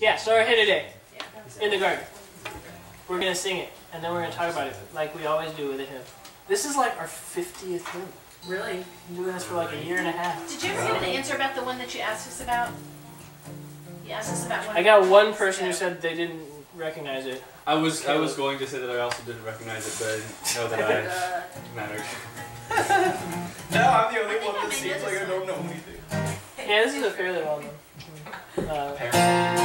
Yeah, so our here today. In the garden. We're going to sing it, and then we're going to talk about it, like we always do with a hymn. This is like our 50th hymn. Really? We've doing this for like a year and a half. Did you ever get an answer about the one that you asked us about? You asked us about one. I got one person who said they didn't recognize it. I was I was going to say that I also didn't recognize it, but I didn't know that I uh, mattered. no, I'm the only one that seems like I don't know anything. Yeah, this is a fairly well known. Uh,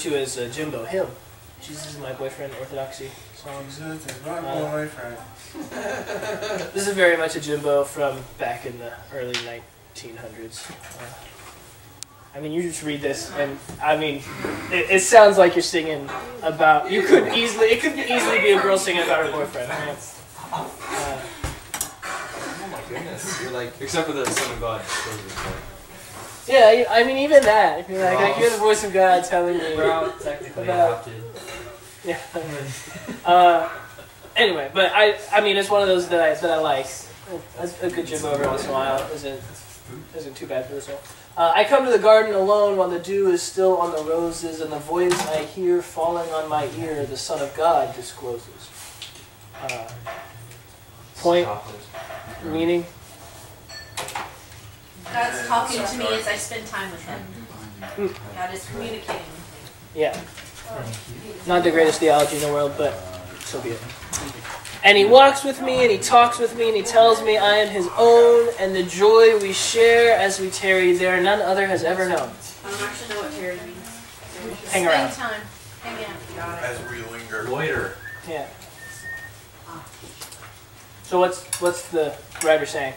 to as uh, Jimbo Hill. Jesus is my boyfriend, Orthodoxy song. Jesus is my uh, boyfriend. this is very much a Jimbo from back in the early 1900s. Uh, I mean, you just read this, and I mean, it, it, sounds like you're singing about. You could easily, it could easily be a girl singing about her boyfriend. Uh, oh my goodness! You're like, except for the Son of God yeah, I mean, even that. You're like, I hear the voice of God telling me. we're all technically About- adopted. Yeah. Uh, anyway, but I, I mean, it's one of those that I that I like. A, a good gym every once in a while isn't isn't too bad for this one. Uh, I come to the garden alone while the dew is still on the roses, and the voice I hear falling on my ear, the Son of God discloses. Uh, point, meaning, God's talking to me as I spend time with Him. God is communicating. yeah. Not the greatest theology in the world, but so be it. And he walks with me, and he talks with me, and he tells me I am his own, and the joy we share as we tarry there, none other has ever known. I don't actually know what tarry means. Hang spend around. time. Hang out. As we linger. Loiter. Yeah. So what's what's the writer saying?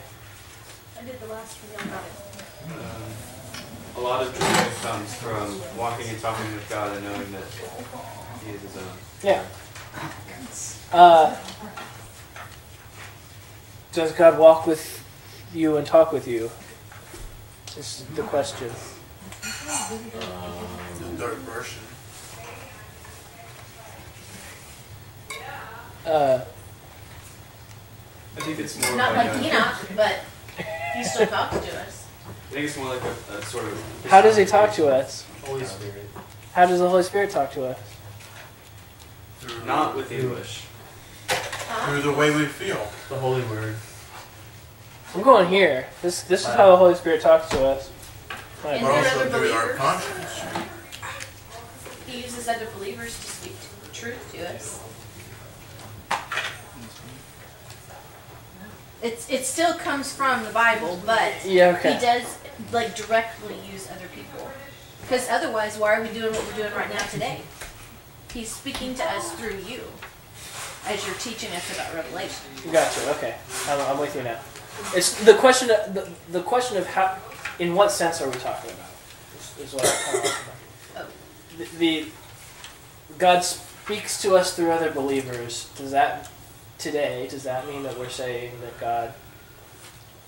I did the last one. Got it. Um, a lot of joy comes from walking and talking with God and knowing that He is His own. Yeah. Uh, does God walk with you and talk with you? Is the question. The dark version. Uh, I think it's more Not like, like a, Enoch, but He still talks to us. I think it's more like a, a sort of. how does he talk to us? Holy Spirit. How does the Holy Spirit talk to us? Through, Not with English. Huh? through the way we feel. The Holy Word. I'm going here. This this is how the Holy Spirit talks to us. Right. But also other through our believers. conscience. He uses other believers to speak truth to us. It's, it still comes from the Bible, but Yeah. he does like directly use other people. Because otherwise, why are we doing what we're doing right now today? He's speaking to us through you as you're teaching us about Revelation. Gotcha. Okay, I'm, I'm with you now. It's the question. Of, the, the question of how, in what sense are we talking about? Is, is what I'm talking about. to. The, the God speaks to us through other believers. Does that today? Does that mean that we're saying that God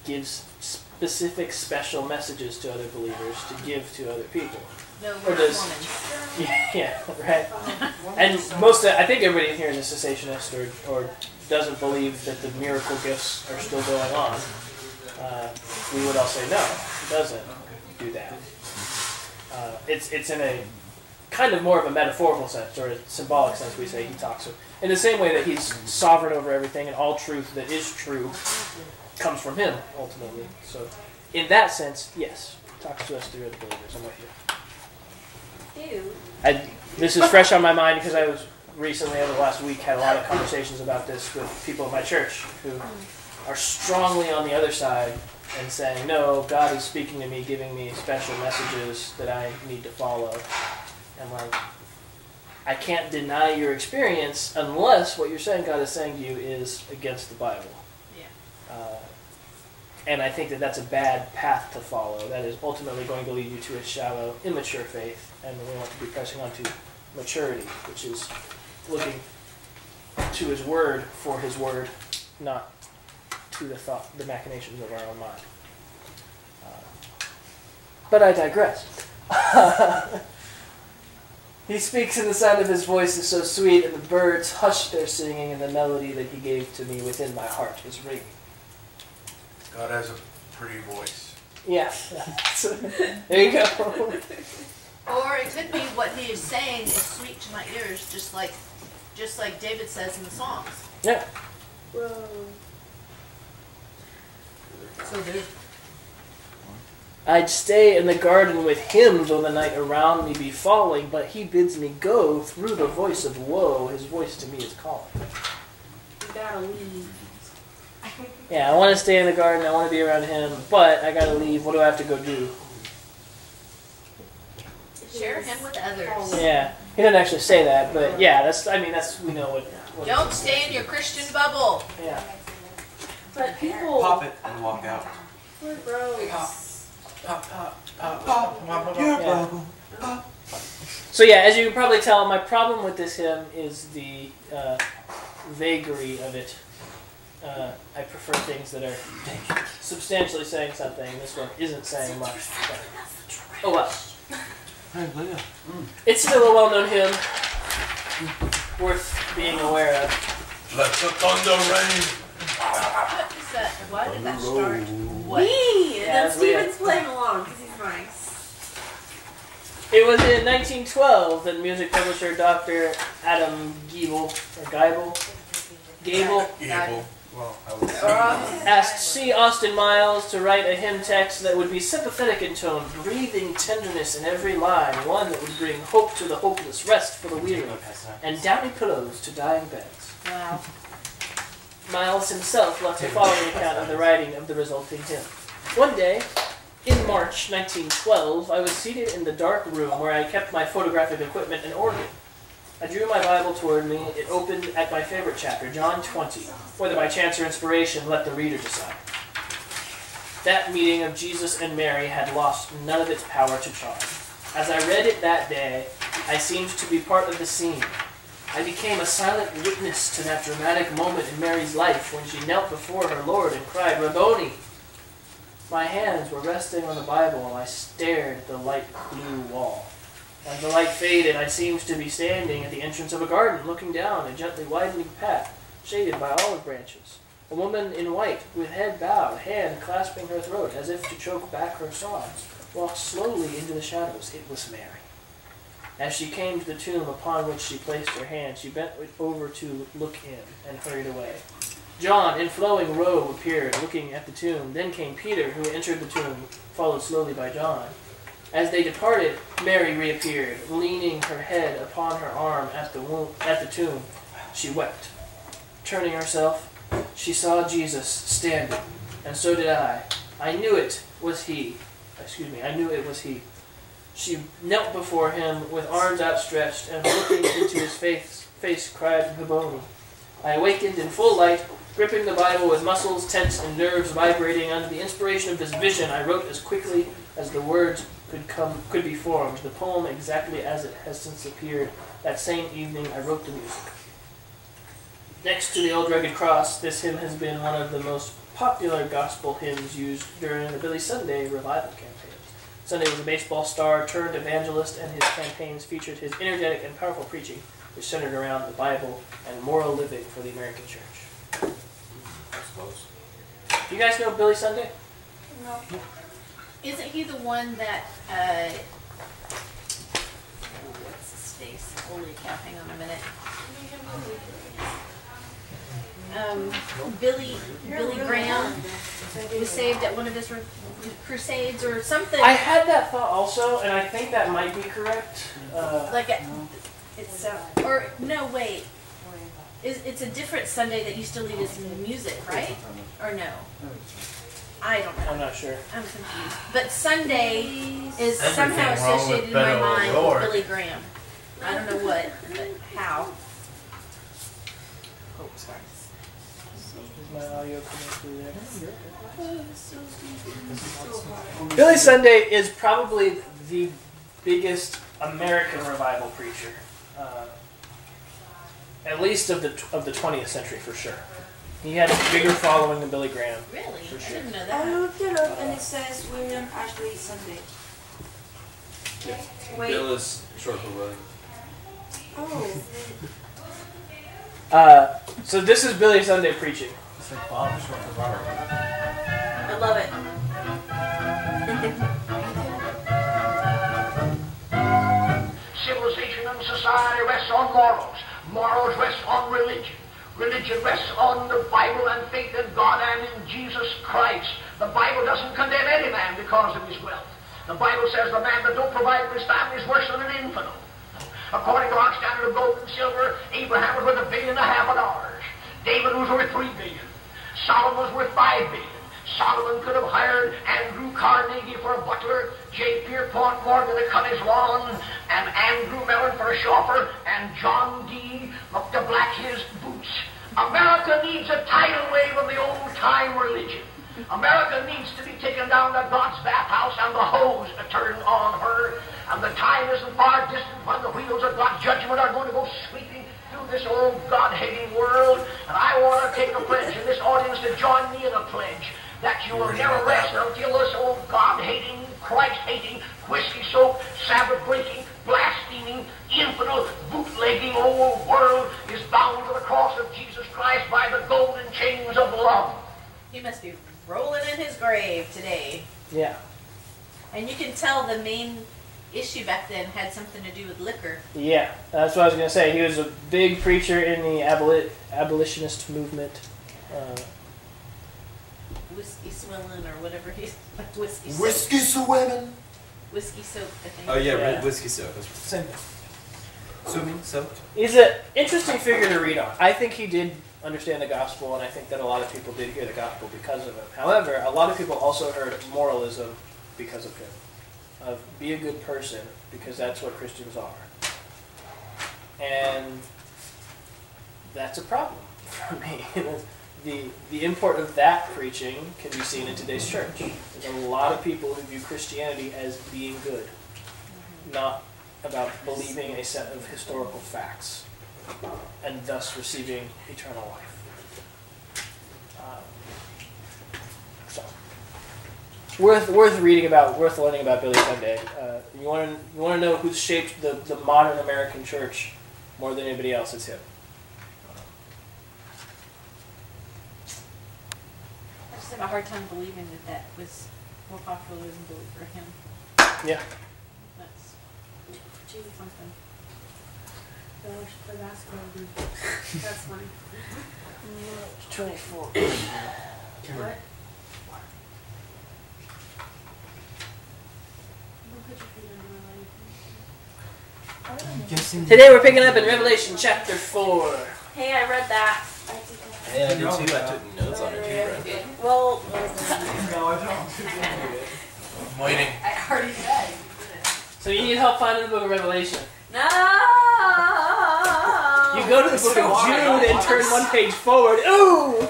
gives specific special messages to other believers to give to other people? No, Or does- Yeah, yeah, right. And most, of, I think everybody in here is a cessationist or, or doesn't believe that the miracle gifts are still going on. Uh, we would all say no, it doesn't do that. Uh, it's it's in a kind of more of a metaphorical sense or a symbolic sense. We say he talks to. in the same way that he's sovereign over everything and all truth that is true comes from him ultimately. So, in that sense, yes, he talks to us through other believers. I'm with you. Ew. I, this is fresh on my mind because I was recently over the last week had a lot of conversations about this with people in my church who are strongly on the other side and saying, "No, God is speaking to me, giving me special messages that I need to follow." And like, I can't deny your experience unless what you're saying God is saying to you is against the Bible. Yeah. Uh, and I think that that's a bad path to follow. That is ultimately going to lead you to a shallow, immature faith, and we want to be pressing on to maturity, which is looking to His Word for His Word, not to the thought, the machinations of our own mind. Uh, but I digress. he speaks, and the sound of his voice is so sweet, and the birds hush their singing, and the melody that he gave to me within my heart is ringing. God has a pretty voice. Yeah. there you go. Or it could be what he is saying is sweet to my ears, just like, just like David says in the Psalms. Yeah. Whoa. So there. I'd stay in the garden with him though the night around me be falling, but he bids me go through the voice of woe. His voice to me is calling. You gotta leave. Yeah, I want to stay in the garden. I want to be around him, but I gotta leave. What do I have to go do? Share him with others. Yeah, he didn't actually say that, but yeah, that's. I mean, that's we know what. what Don't stay in your Christian bubble. Yeah. But people, Pop it and walk out. bro, pop, pop. Pop, pop, pop, pop, Your Yeah. bubble. So yeah, as you can probably tell, my problem with this hymn is the uh, vagary of it. Uh, I prefer things that are substantially saying something. This one isn't saying much. but- oh well. It's still a well-known hymn, worth being aware of. Let the thunder rain. What is that? Why did that start? What? Me! And Yeah, then. Stephen's playing along because he's nice. It was in 1912 that music publisher Dr. Adam Giebel, or Geibel, Gable, Evil. Well, I would um, asked C. Austin Miles to write a hymn text that would be sympathetic in tone, breathing tenderness in every line, one that would bring hope to the hopeless, rest for the weary, and downy pillows to dying beds. Wow. Miles himself left the following account of the writing of the resulting hymn. One day, in March 1912, I was seated in the dark room where I kept my photographic equipment and organ. I drew my Bible toward me. It opened at my favorite chapter, John 20. Whether by chance or inspiration, let the reader decide. That meeting of Jesus and Mary had lost none of its power to charm. As I read it that day, I seemed to be part of the scene. I became a silent witness to that dramatic moment in Mary's life when she knelt before her Lord and cried, Rabboni! My hands were resting on the Bible and I stared at the light blue wall. As the light faded, I seemed to be standing at the entrance of a garden, looking down a gently widening path, shaded by olive branches. A woman in white, with head bowed, hand clasping her throat as if to choke back her sobs, walked slowly into the shadows. It was Mary. As she came to the tomb upon which she placed her hand, she bent over to look in and hurried away. John, in flowing robe, appeared, looking at the tomb. Then came Peter, who entered the tomb, followed slowly by John. As they departed, Mary reappeared, leaning her head upon her arm at the womb, at the tomb. She wept. Turning herself, she saw Jesus standing, and so did I. I knew it was he. Excuse me, I knew it was he. She knelt before him with arms outstretched, and looking into his face, face cried, Rabboni. I awakened in full light, gripping the Bible with muscles tense and nerves vibrating under the inspiration of this vision. I wrote as quickly as the words could come could be formed. The poem exactly as it has since appeared. That same evening, I wrote the music. Next to the old rugged cross, this hymn has been one of the most popular gospel hymns used during the Billy Sunday revival campaigns. Sunday was a baseball star turned evangelist, and his campaigns featured his energetic and powerful preaching, which centered around the Bible and moral living for the American church. I suppose. Do you guys know Billy Sunday? No. Isn't he the one that, uh, what's his face? Holy cow, hang on a minute. Um, Billy, Billy Graham was saved at one of his crusades or something. I had that thought also, and I think that might be correct. Uh, Like, a, it's, uh, or, no, wait. It's, it's a different Sunday that used to lead his music, right? Or no? I don't know. I'm not sure. I'm confused. But Sunday is Everything somehow associated in my mind O'Rourke. with Billy Graham. I don't know what, but how. Oh, sorry. Is my audio coming through there? Billy Sunday is probably the biggest American revival preacher, uh, at least of the of the 20th century for sure. He had a bigger following than Billy Graham. Really? For I didn't know I that. looked it up and it says William Ashley Sunday. Wait. Bill is short for William. Oh. Uh, so this is Billy Sunday preaching. It's like Bob short for Robert. I love it. Civilization and society rests on morals. Morals rest on religion. Religion rests on the Bible and faith in God and in Jesus Christ. The Bible doesn't condemn any man because of his wealth. The Bible says the man that don't provide for his family is worse than an infidel. According to our standard of gold and silver, Abraham was worth a billion and a half of dollars. David was worth three billion. Solomon was worth five billion. Solomon could have hired Andrew Carnegie for a butler, J. Pierpont Morgan to cut his lawn, and Andrew Mellon for a chauffeur, and John D. looked to black his boots. America needs a tidal wave of the old-time religion. America needs to be taken down to God's bathhouse and the hose turned on her. And the time isn't far distant when the wheels of God's judgment are going to go sweeping through this old God-hating world. And I want to take a pledge in this audience to join me in a pledge that you will never rest until this old God-hating, Christ-hating, whiskey-soaked, Sabbath-breaking, blaspheming, infidel, bootlegging old world is bound to the cross of Jesus Christ by the golden chains of love. He must be rolling in his grave today. Yeah. And you can tell the main issue back then had something to do with liquor. Yeah, that's what I was gonna say. He was a big preacher in the aboli- abolitionist movement. Uh, Whiskey swilling or whatever he's whiskey soaked. Whiskey swilling. Whiskey soaked, I think. Oh yeah, Yeah. red whiskey soak. That's same thing. Swimming soaked. He's an interesting figure to read on. I think he did understand the gospel, and I think that a lot of people did hear the gospel because of him. However, a lot of people also heard moralism because of him. Of be a good person because that's what Christians are. And that's a problem for me. the the import of that preaching can be seen in today's church. There's a lot of people who view Christianity as being good, not about believing a set of historical facts and thus receiving eternal life. Um, so, worth worth reading about, worth learning about Billy Sunday. Uh, you want to you want to know who's shaped the, the modern American church more than anybody else? It's him. I just have a hard time believing that that was more popular than Billy Graham. Yeah. That's something. The basketball group. That's funny. Twenty four. What? Don't put your feet under my leg. I'm guessing. Today we're picking up in Revelation chapter four. Hey, I read that. Yeah, I did too. I took notes on it too, Brent. Well, No, I don't. I'm waiting. I already read. So you need help finding the book of Revelation. no. You go to the book of Jude and turn one page forward. Ooh!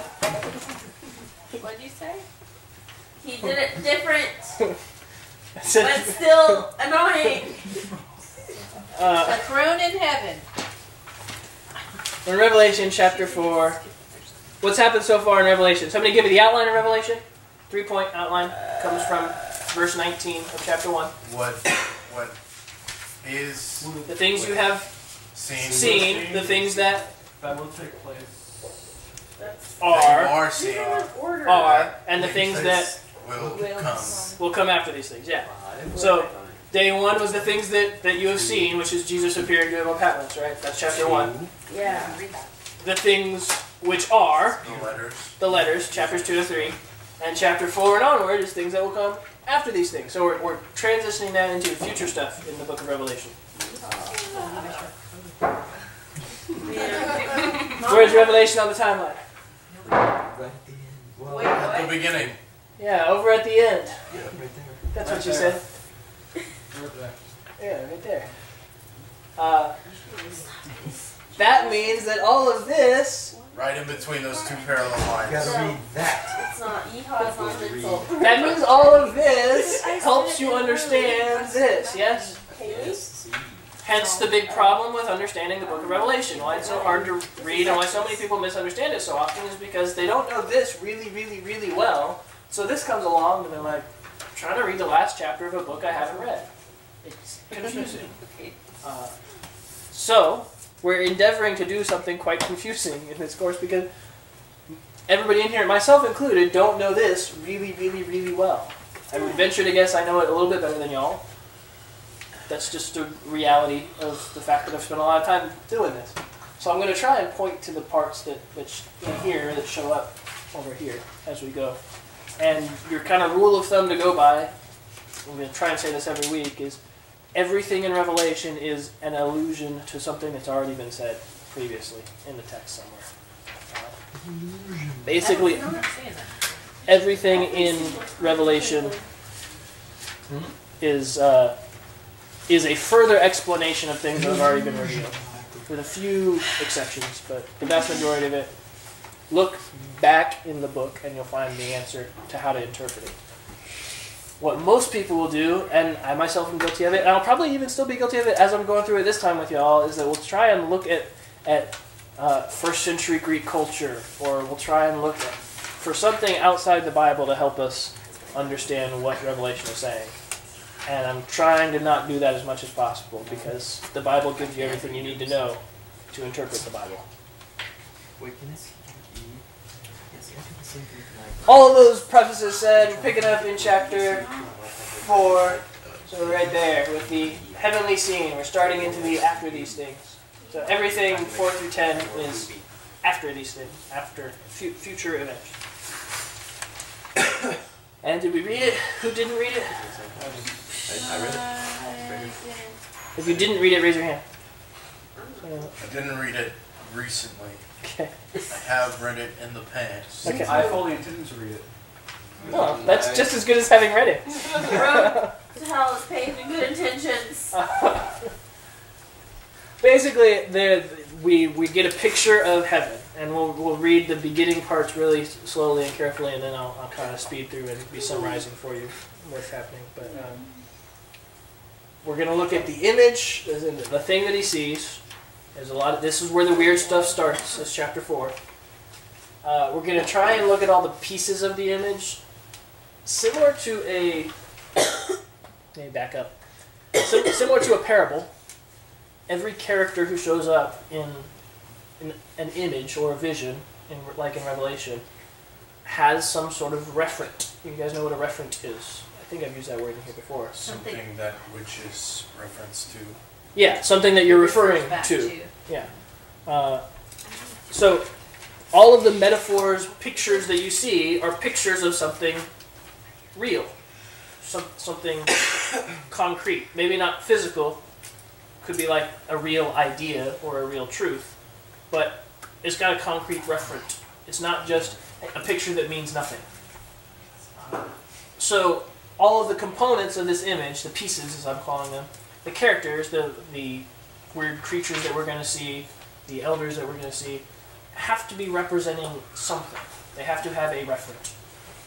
What'd you say? He did it different, It said- but still annoying. uh, A throne in heaven. in Revelation chapter 4, what's happened so far in Revelation? Somebody give me the outline of Revelation? Three point outline comes from verse 19 of chapter 1. What what is The things you have seen seen, the things that that will take place That's are, are seeing order. are, and the things that because will Will come. will come after these things. Yeah. So, day one was the things that, that you have seen, which is Jesus appearing to him on Patmos, right? That's chapter 1. Yeah. The things which are, The letters. the letters, chapters 2 to 3. And chapter 4 and onward is things that will come after these things. So we're, we're transitioning that into future stuff in the book of Revelation. Where's Revelation on the timeline? Right at the end. Well, Wait, At the beginning. Yeah, over at the end. yeah, right there. That's Right what you there. said. Yeah, right there. Uh, that means that all of this, Right in between those two parallel lines. Gotta read that. It's not yeehaw, it's not an insult. that means all of this helps you understand this, yes? Yes. Hence the big problem with understanding the book of Revelation. Why it's so hard to read and why so many people misunderstand it so often is because they don't know this really, really, really well. So this comes along and they're like, trying to read the last chapter of a book I haven't read. It's confusing. Uh, so, we're endeavoring to do something quite confusing in this course because everybody in here, myself included, don't know this really, really, really well. I would venture to guess I know it a little bit better than y'all. That's just a reality of the fact that I've spent a lot of time doing this. So I'm going to try and point to the parts that, that sh- in here that show up over here as we go. And your kind of rule of thumb to go by, I'm going to try and say this every week, is everything in Revelation is an allusion to something that's already been said previously in the text somewhere. Uh, basically, I'm not saying that. everything in Revelation is uh, is a further explanation of things that have already been revealed, with a few exceptions, but the vast majority of it look back in the book and you'll find the answer to how to interpret it. What most people will do, and I myself am guilty of it, and I'll probably even still be guilty of it as I'm going through it this time with y'all, is that we'll try and look at at uh, first century Greek culture, or we'll try and look at, for something outside the Bible to help us understand what Revelation is saying. And I'm trying to not do that as much as possible because the Bible gives you everything you need to know to interpret the Bible. Wait, can I see? Yes, I can see tonight. All of those prefaces said, picking up in chapter 4, so we're right there with the heavenly scene. We're starting into the after these things. So everything 4 through 10 is after these things, after fu- future events. and did we read it? Who didn't read it? I, I read it. If you didn't read it, raise your hand. I didn't read it recently. Okay. I have read it in the past. Okay. I fully intended to read it. Well, that's just as good as having read it. Road to hell is paved in good intentions. Basically, there we we get a picture of heaven, and we'll we'll read the beginning parts really slowly and carefully, and then I'll, I'll kind of speed through and be summarizing for you what's happening. But um, we're gonna look at the image, the thing that he sees. There's a lot. Of, this is where the weird stuff starts. This chapter four. Uh, we're gonna try and look at all the pieces of the image, similar to a. let me back up. Sim- similar to a parable every character who shows up in, in an image or a vision, in, like in Revelation, has some sort of referent. You guys know what a referent is? I think I've used that word in here before. Something that which is reference to. Yeah, something that you're referring Back to. Yeah. Uh, so, all of the metaphors, pictures that you see are pictures of something real, some, something concrete. Maybe not physical, could be like a real idea or a real truth, but it's got a concrete referent. It's not just a picture that means nothing. So, all of the components of this image, the pieces as I'm calling them, the characters, the the weird creatures that we're going to see, the elders that we're going to see, have to be representing something. They have to have a referent.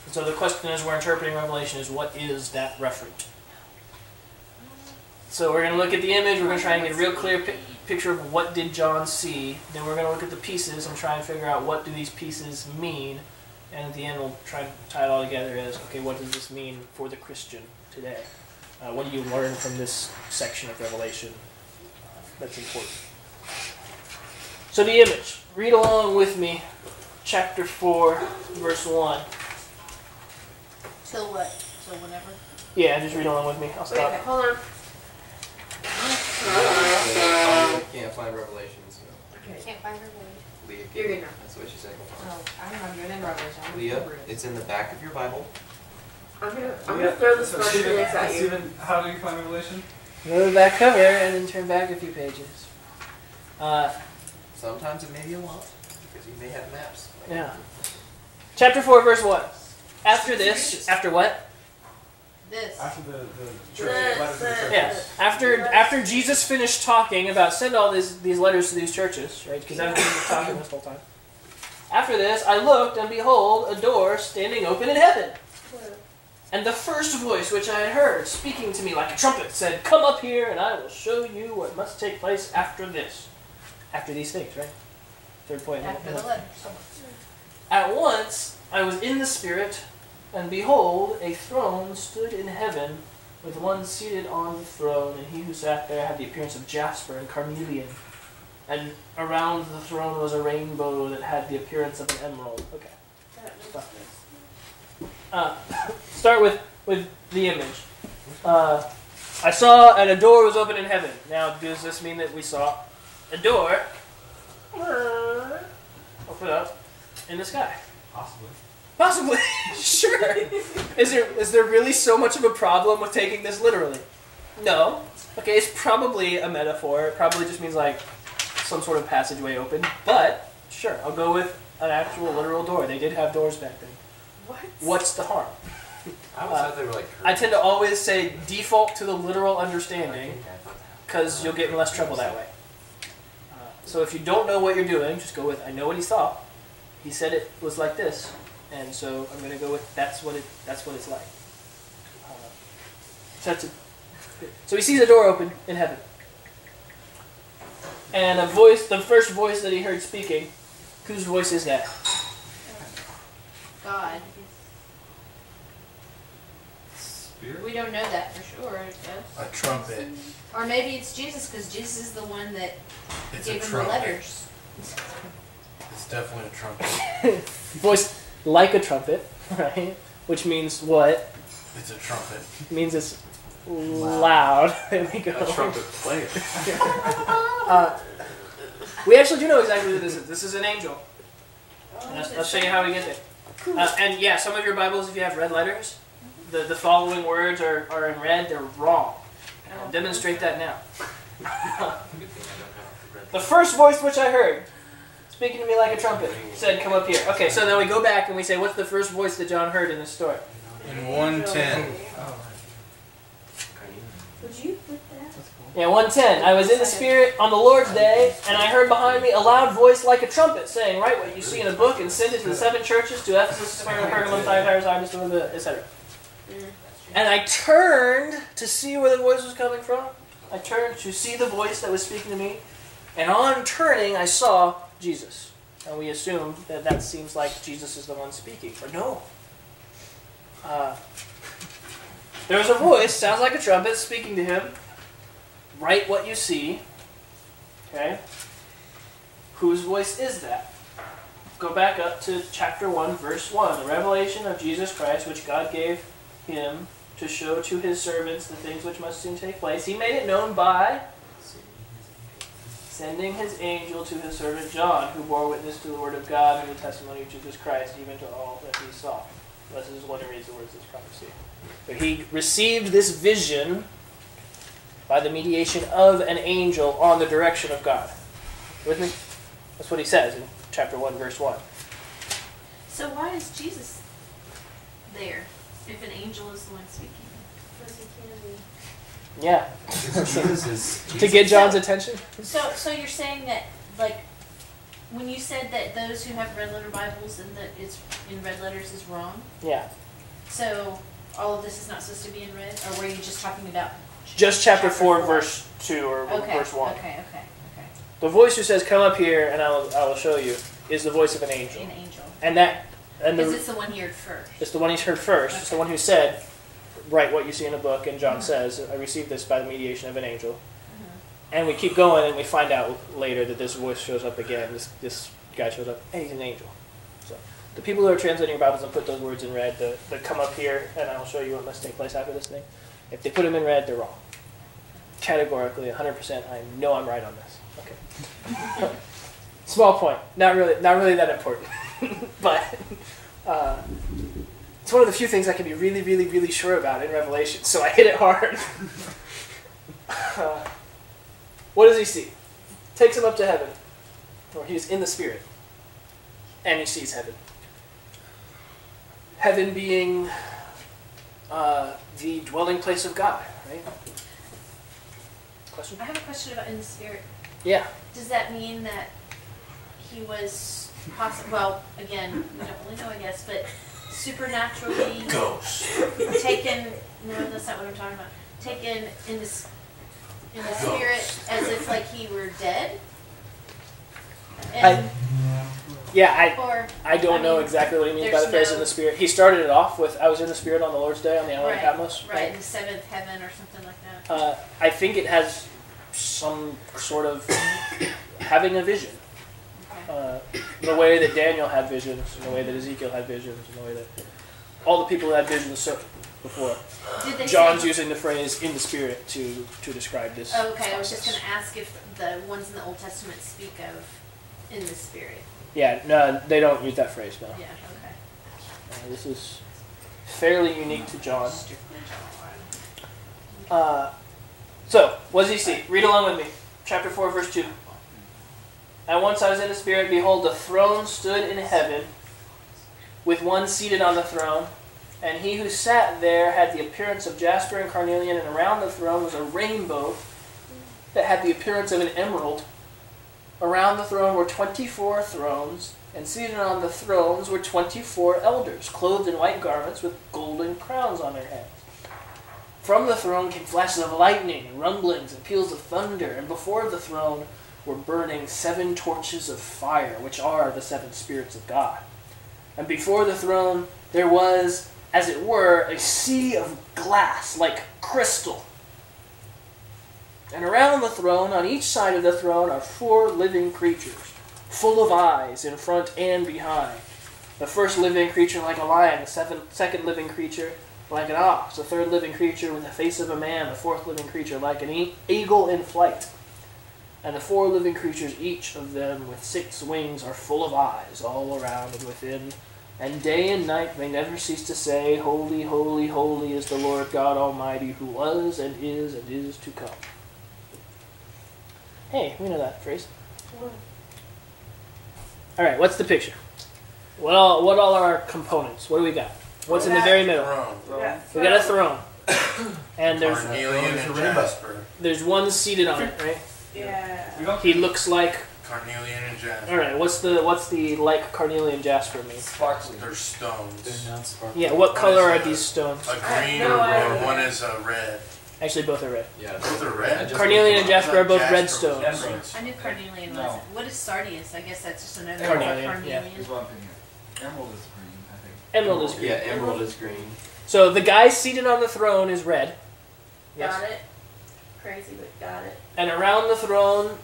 And so the question is, we're interpreting Revelation is what is that referent? So we're going to look at the image. We're going to try and get a real clear pi- picture of what did John see. Then we're going to look at the pieces and try and figure out what do these pieces mean. And at the end, we'll try and tie it all together as okay, what does this mean for the Christian today? Uh, what do you learn from this section of Revelation uh, that's important? So the image. Read along with me, chapter four, verse one. Till what? Till whenever? Yeah, just read along with me. I'll stop. okay, hold on. I can't find Revelation, so I can't find her name. Leah. You're good now. That's what she said. Oh, I remember it in Revelation. Leah, it's in the back of your Bible. I'm gonna, I'm gonna throw this So first Stephen, at you. Stephen, how do you find Revelation? Go to the back cover and then turn back a few pages. Uh, Sometimes it may be a lot because you may have maps. yeah. Chapter 4, verse 1. After this, after what? This. After the, the The- church letters to the the- church. Yes. After after Jesus finished talking about send all these these letters to these churches, right? Because that's what he talking this whole time. After this, I looked, and behold, a door standing open in heaven. And the first voice which I had heard, speaking to me like a trumpet, said, Come up here, and I will show you what must take place after this. After these things, right? Third point. After the letter. At once I was in the Spirit, and behold, a throne stood in heaven, with one seated on the throne, and he who sat there had the appearance of jasper and carnelian. And around the throne was a rainbow that had the appearance of an emerald. Okay. Stop this. Uh, start with, with the image. Uh, I saw, and a door was open in heaven. Now, does this mean that we saw a door open up in the sky? Possibly. Possibly. sure. Is there is there really so much of a problem with taking this literally? No. Okay, it's probably a metaphor. It probably just means like some sort of passageway open. But sure, I'll go with an actual literal door. They did have doors back then. What? What's the harm? I always Uh, thought they were like. I tend to always say default to the literal understanding because you'll get in less trouble that way. Uh, so if you don't know what you're doing, just go with I know what he saw. he said it was like this, and so I'm going to go with that's what it that's what it's like. Uh, so that's a, so he sees a door open in heaven, and a voice, the first voice that he heard speaking, whose voice is that? God. Spirit? We don't know that for sure, I guess. A trumpet. Or maybe it's Jesus, because Jesus is the one that It's gave him the letters. It's definitely a trumpet. Voice like a trumpet, right? Which means what? It's a trumpet. It means it's loud. there we go. A trumpet player. Uh, we actually do know exactly who this is. This is an angel. And I'll, I'll show you how we get there. Uh, and yeah, some of your Bibles, if you have red letters, the, the following words are, are in red. They're wrong. I'll demonstrate that now. the first voice which I heard, speaking to me like a trumpet, said, Come up here. Okay, so then we go back and we say, What's the first voice that John heard in this story? In 110. Would you put that? Yeah, 110. I was in the Spirit on the Lord's day, and I heard behind me a loud voice like a trumpet saying, Write what you see in a book and send it to the seven churches, to Ephesus, Smyrna, Pergamum, Thyatira, Sardis, etc. And I turned to see where the voice was coming from. I turned to see the voice that was speaking to me, and on turning, I saw Jesus. And we assumed that that seems like Jesus is the one speaking. But no. Uh, there was a voice, sounds like a trumpet, speaking to him. Write what you see. Okay? Whose voice is that? Go back up to chapter 1, verse 1. The revelation of Jesus Christ, which God gave him to show to his servants the things which must soon take place. He made it known by sending his angel to his servant John, who bore witness to the word of God and the testimony of Jesus Christ, even to all that he saw. This is one who reads the words of this prophecy. So he received this vision by the mediation of an angel on the direction of God. With me? That's what he says in chapter 1, verse 1. So why is Jesus there if an angel is the one speaking? Because he can be. Yeah. Jesus is to get John's attention? So, so you're saying that, like, when you said that those who have red letter Bibles and that it's in red letters is wrong, Yeah. so all of this is not supposed to be in red, or were you just talking about? Just chapter, Chapter 4, four. verse 2 or Okay, verse 1. okay, okay, okay. The voice who says, Come up here and I will, I will show you, is the voice of an angel. An angel. And that, and the, it's the one he heard first. it's the one he's heard first. It's the one who said, Write what you see in a book. And John uh-huh. says, I received this by the mediation of an angel. Uh-huh. And we keep going and we find out later that this voice shows up again. This, this guy shows up. and he's an angel. So the people who are translating your Bibles and put those words in red, the, the come up here and I'll show you what must take place after this thing. If they put them in red, they're wrong. Categorically, 100%. I know I'm right on this. Okay. Small point. Not really, not really that important. but uh, it's one of the few things I can be really, really, really sure about in Revelation. So I hit it hard. Uh, what does he see? Takes him up to heaven, or he's in the spirit, and he sees heaven. Heaven being uh, the dwelling place of God, right? Question? I have a question about in the spirit. Yeah. Does that mean that he was possible? Well, again, we don't really know, I guess, but supernaturally Ghost. taken. No, that's not what I'm talking about. Taken in this in the spirit as if like he were dead. And, Yeah, I, or I don't I know mean, exactly what he means by there's the phrase no- in the spirit. He started it off with, I was in the spirit on the Lord's day on the island right, of Patmos. right, in the seventh heaven or something like that. Uh, I think it has some sort of having a vision. Uh, the way that Daniel had visions, and the way that Ezekiel had visions, and the way that all the people had visions so, before. Did they John's using the phrase "in the spirit" to to describe this. Oh, okay, I was just going to ask if the ones in the Old Testament speak of in the spirit. Yeah, no, they don't use that phrase. No, Yeah. Okay. Uh, this is fairly unique to John. Uh, so, what does he see? Read along with me. Chapter 4, verse 2. And once I was in the Spirit, behold, the throne stood in heaven, with one seated on the throne. And he who sat there had the appearance of jasper and carnelian, and around the throne was a rainbow that had the appearance of an emerald. Around the throne were 24 thrones, and seated on the thrones were twenty-four elders, clothed in white garments with golden crowns on their heads. From the throne came flashes of lightning, and rumblings, and peals of thunder, and before the throne were burning seven torches of fire, which are the seven spirits of God. And before the throne there was, as it were, a sea of glass, like crystal. And around the throne, on each side of the throne, are four living creatures, full of eyes in front and behind. The first living creature like a lion, the seven, second living creature like an ox, the third living creature with the face of a man, the fourth living creature like an eagle in flight. And the four living creatures, each of them with six wings, are full of eyes all around and within. And day and night they never cease to say, Holy, holy, holy is the Lord God Almighty, who was and is and is to come. Hey, we know that phrase. All right, what's the picture? What all? What all are our components? What do we got? What's in the very middle? Throne. We got a throne, and there's Carnelian and Jasper. there's one seated on it, right? Yeah. He looks like. Carnelian and Jasper. All right, what's the what's the like carnelian jasper mean? Sparkly. They're stones. They're not sparkly. Yeah, what color are is these stones? A green no or idea. one is a red. Actually, both are red. Yeah. Both are red? Carnelian and jasper are both Jasper red stones. Emeralds. I knew carnelian No. wasn't. What is sardius? I guess that's just another Carnelian, word for yeah. carnelian. Here's what I'm. Emerald is green, I think. Emerald is green. Yeah, emerald is green. So the guy seated on the throne is red. Yes. Got it. Crazy, but got it. And around the throne,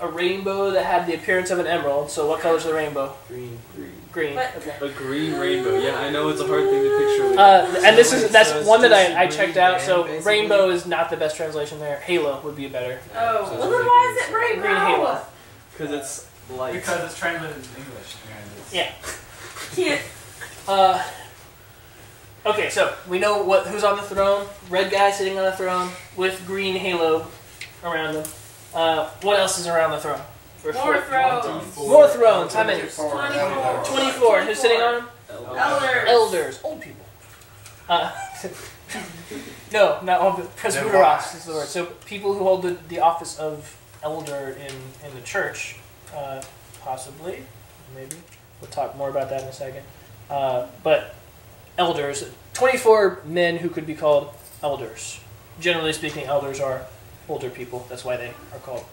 a rainbow that had the appearance of an emerald. So what color's the rainbow? Green. Green. Green. But- Okay. A green rainbow. Yeah, I know it's a hard thing to picture. Uh, and this is that's So one that I, I checked out. So basically? rainbow is not the best translation there. Halo would be a better. Oh, So well then why is it green. rainbow? Green halo. Because it's light. Because it's translated in English. and it's- Yeah. Can't. Uh, okay, so we know what who's on the throne. Red guy sitting on the throne with green halo around him. Uh, what else is around the throne? For More four- thrones. More thrones. How many? 24. Twenty-four. Who's sitting on them? Elders. Elders, old people. Uh, no, not all the presbyteros is the word. So people who hold the, the office of elder in, in the church, uh, possibly, maybe. We'll talk more about that in a second. Uh, but elders, 24 men who could be called elders. Generally speaking, elders are older people. That's why they are called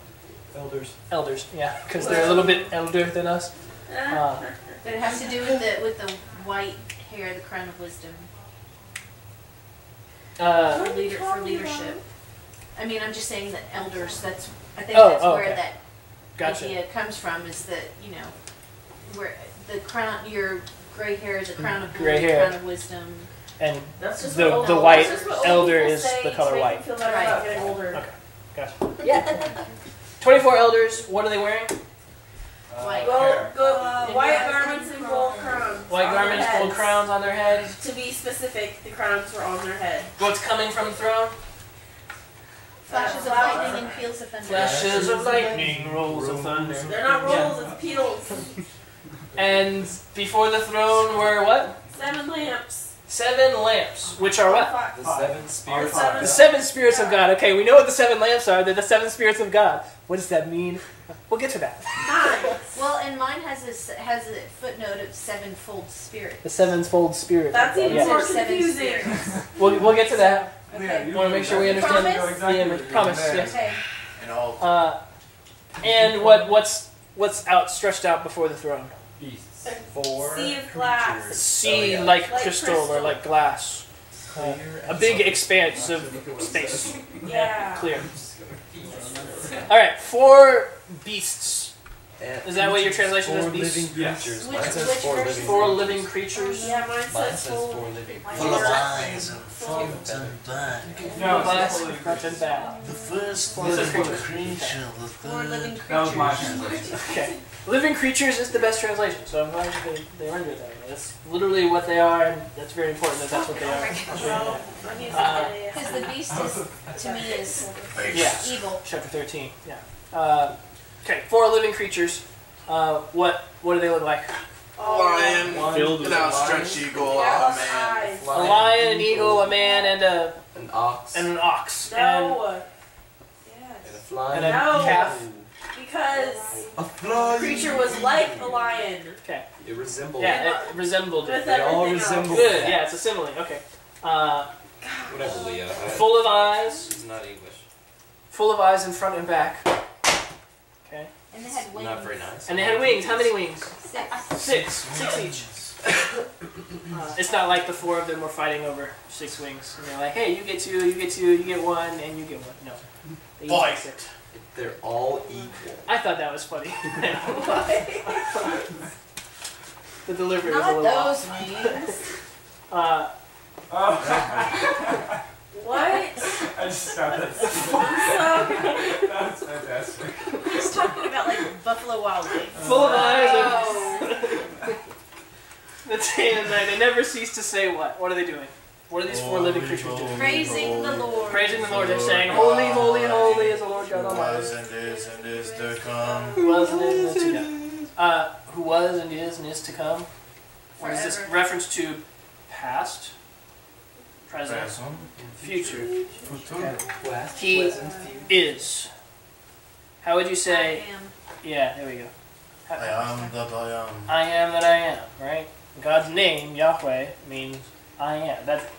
Elders. elders. Yeah, because they're a little bit elder than us. Uh, But it has to do with the with the white hair, the crown of wisdom, uh, for leader for leadership. I mean, I'm just saying that elders. That's I think Oh, that's oh, where okay. that gotcha. idea comes from. Is that you know where the crown, your gray hair is a crown of Gray hair. crown of wisdom. And That's just The- what old, the white that's just what old elder people is say the to color make white. Feel better Right. about getting older. Okay. Gotcha. Yeah. 24 elders, what are they wearing? Uh, White. Gold, hair. gold, Uh, white garments and gold crowns. White on their garments, gold heads. crowns on their heads. To be specific, the crowns were on their head. What's coming from the throne? Flashes of lightning and peals of thunder. Flashes of lightning, rolls of thunder. They're not Yeah. rolls, it's petals. And before the throne were what? Seven lamps. Seven lamps, which are what? The seven spirits. Seven. The seven spirits of God. Okay, we know what the seven lamps are. They're the seven spirits of God. What does that mean? We'll get to that. Nine. Well, and mine has a s- has a footnote of sevenfold spirit. The sevenfold spirit. That's God. even Yeah. more There's seven confusing. spirits. We'll, we'll get to that. Okay. I want to make sure we understand Promise? the image. Promise, yes. Okay. And all. Uh, and what what's what's out stretched out before the throne? Beasts. Four Sea of glass. creatures. Sea Oh, yeah. like, Like crystal, or like glass. Uh, a big expanse of space. Yeah. Clear. All right, four beasts. Is that what your translation Four is? Beasts? living Yes. Which- says which four version? living Four creatures. living creatures. Yeah, mine Mine says says four living Full of creatures. eyes and front and back. No, glass, front and back. The first Four living living creatures. creature, the Four living third. That was my translation. Okay. Living creatures is the best translation, so I'm glad they, they rendered it that way. That's literally what they are, and that's very important that that's what they are. Well, Uh. Because the beast is to me is Yeah. evil. Chapter 13, yeah. Uh, okay, four living creatures. Uh, what what do they look like? Lion, One Filled with an outstretched eagle, Yeah, a man. A lion, an eagle, a man, and a An ox. and an ox, and No. And a Yes. flying and a No. calf. Because The creature was like a lion. Okay. It resembled. Yeah, it resembled it. They all everything else. resemble- Good. Yeah, it's a simile. Okay. Uh, Whatever, Leah. I- full of eyes. It's not English. Full of eyes in front and back. Okay. And they had wings. Not very nice. And they had wings. How many wings? Six. Six. Six each. Uh, it's not like the four of them were fighting over six wings. And they're like, hey, you get two, you get two, you get one, and you get one. No. They each Fight. Get six. They're all equal. I thought that was funny. the delivery was a Not little those off. wings. Uh, What? I just got that. So That's fantastic. He's talking about like Buffalo Wild Wings. full of eyes Oh. and the day and night. They never cease to say what? What are they doing? What are these four living creatures doing? Praising the Lord. Praising the Lord. They're saying, Holy, holy, holy is the Lord God Who Almighty. was and is and is to come. Who was and is and is to come. Uh, who was and is and is to come. Or is this reference to past, present, Present. future? Future. Last, He pleasant few. is. How would you say? I am. Yeah, there we go. How- I am that I am. I am that I am, right? God's name, Yahweh, means I am. That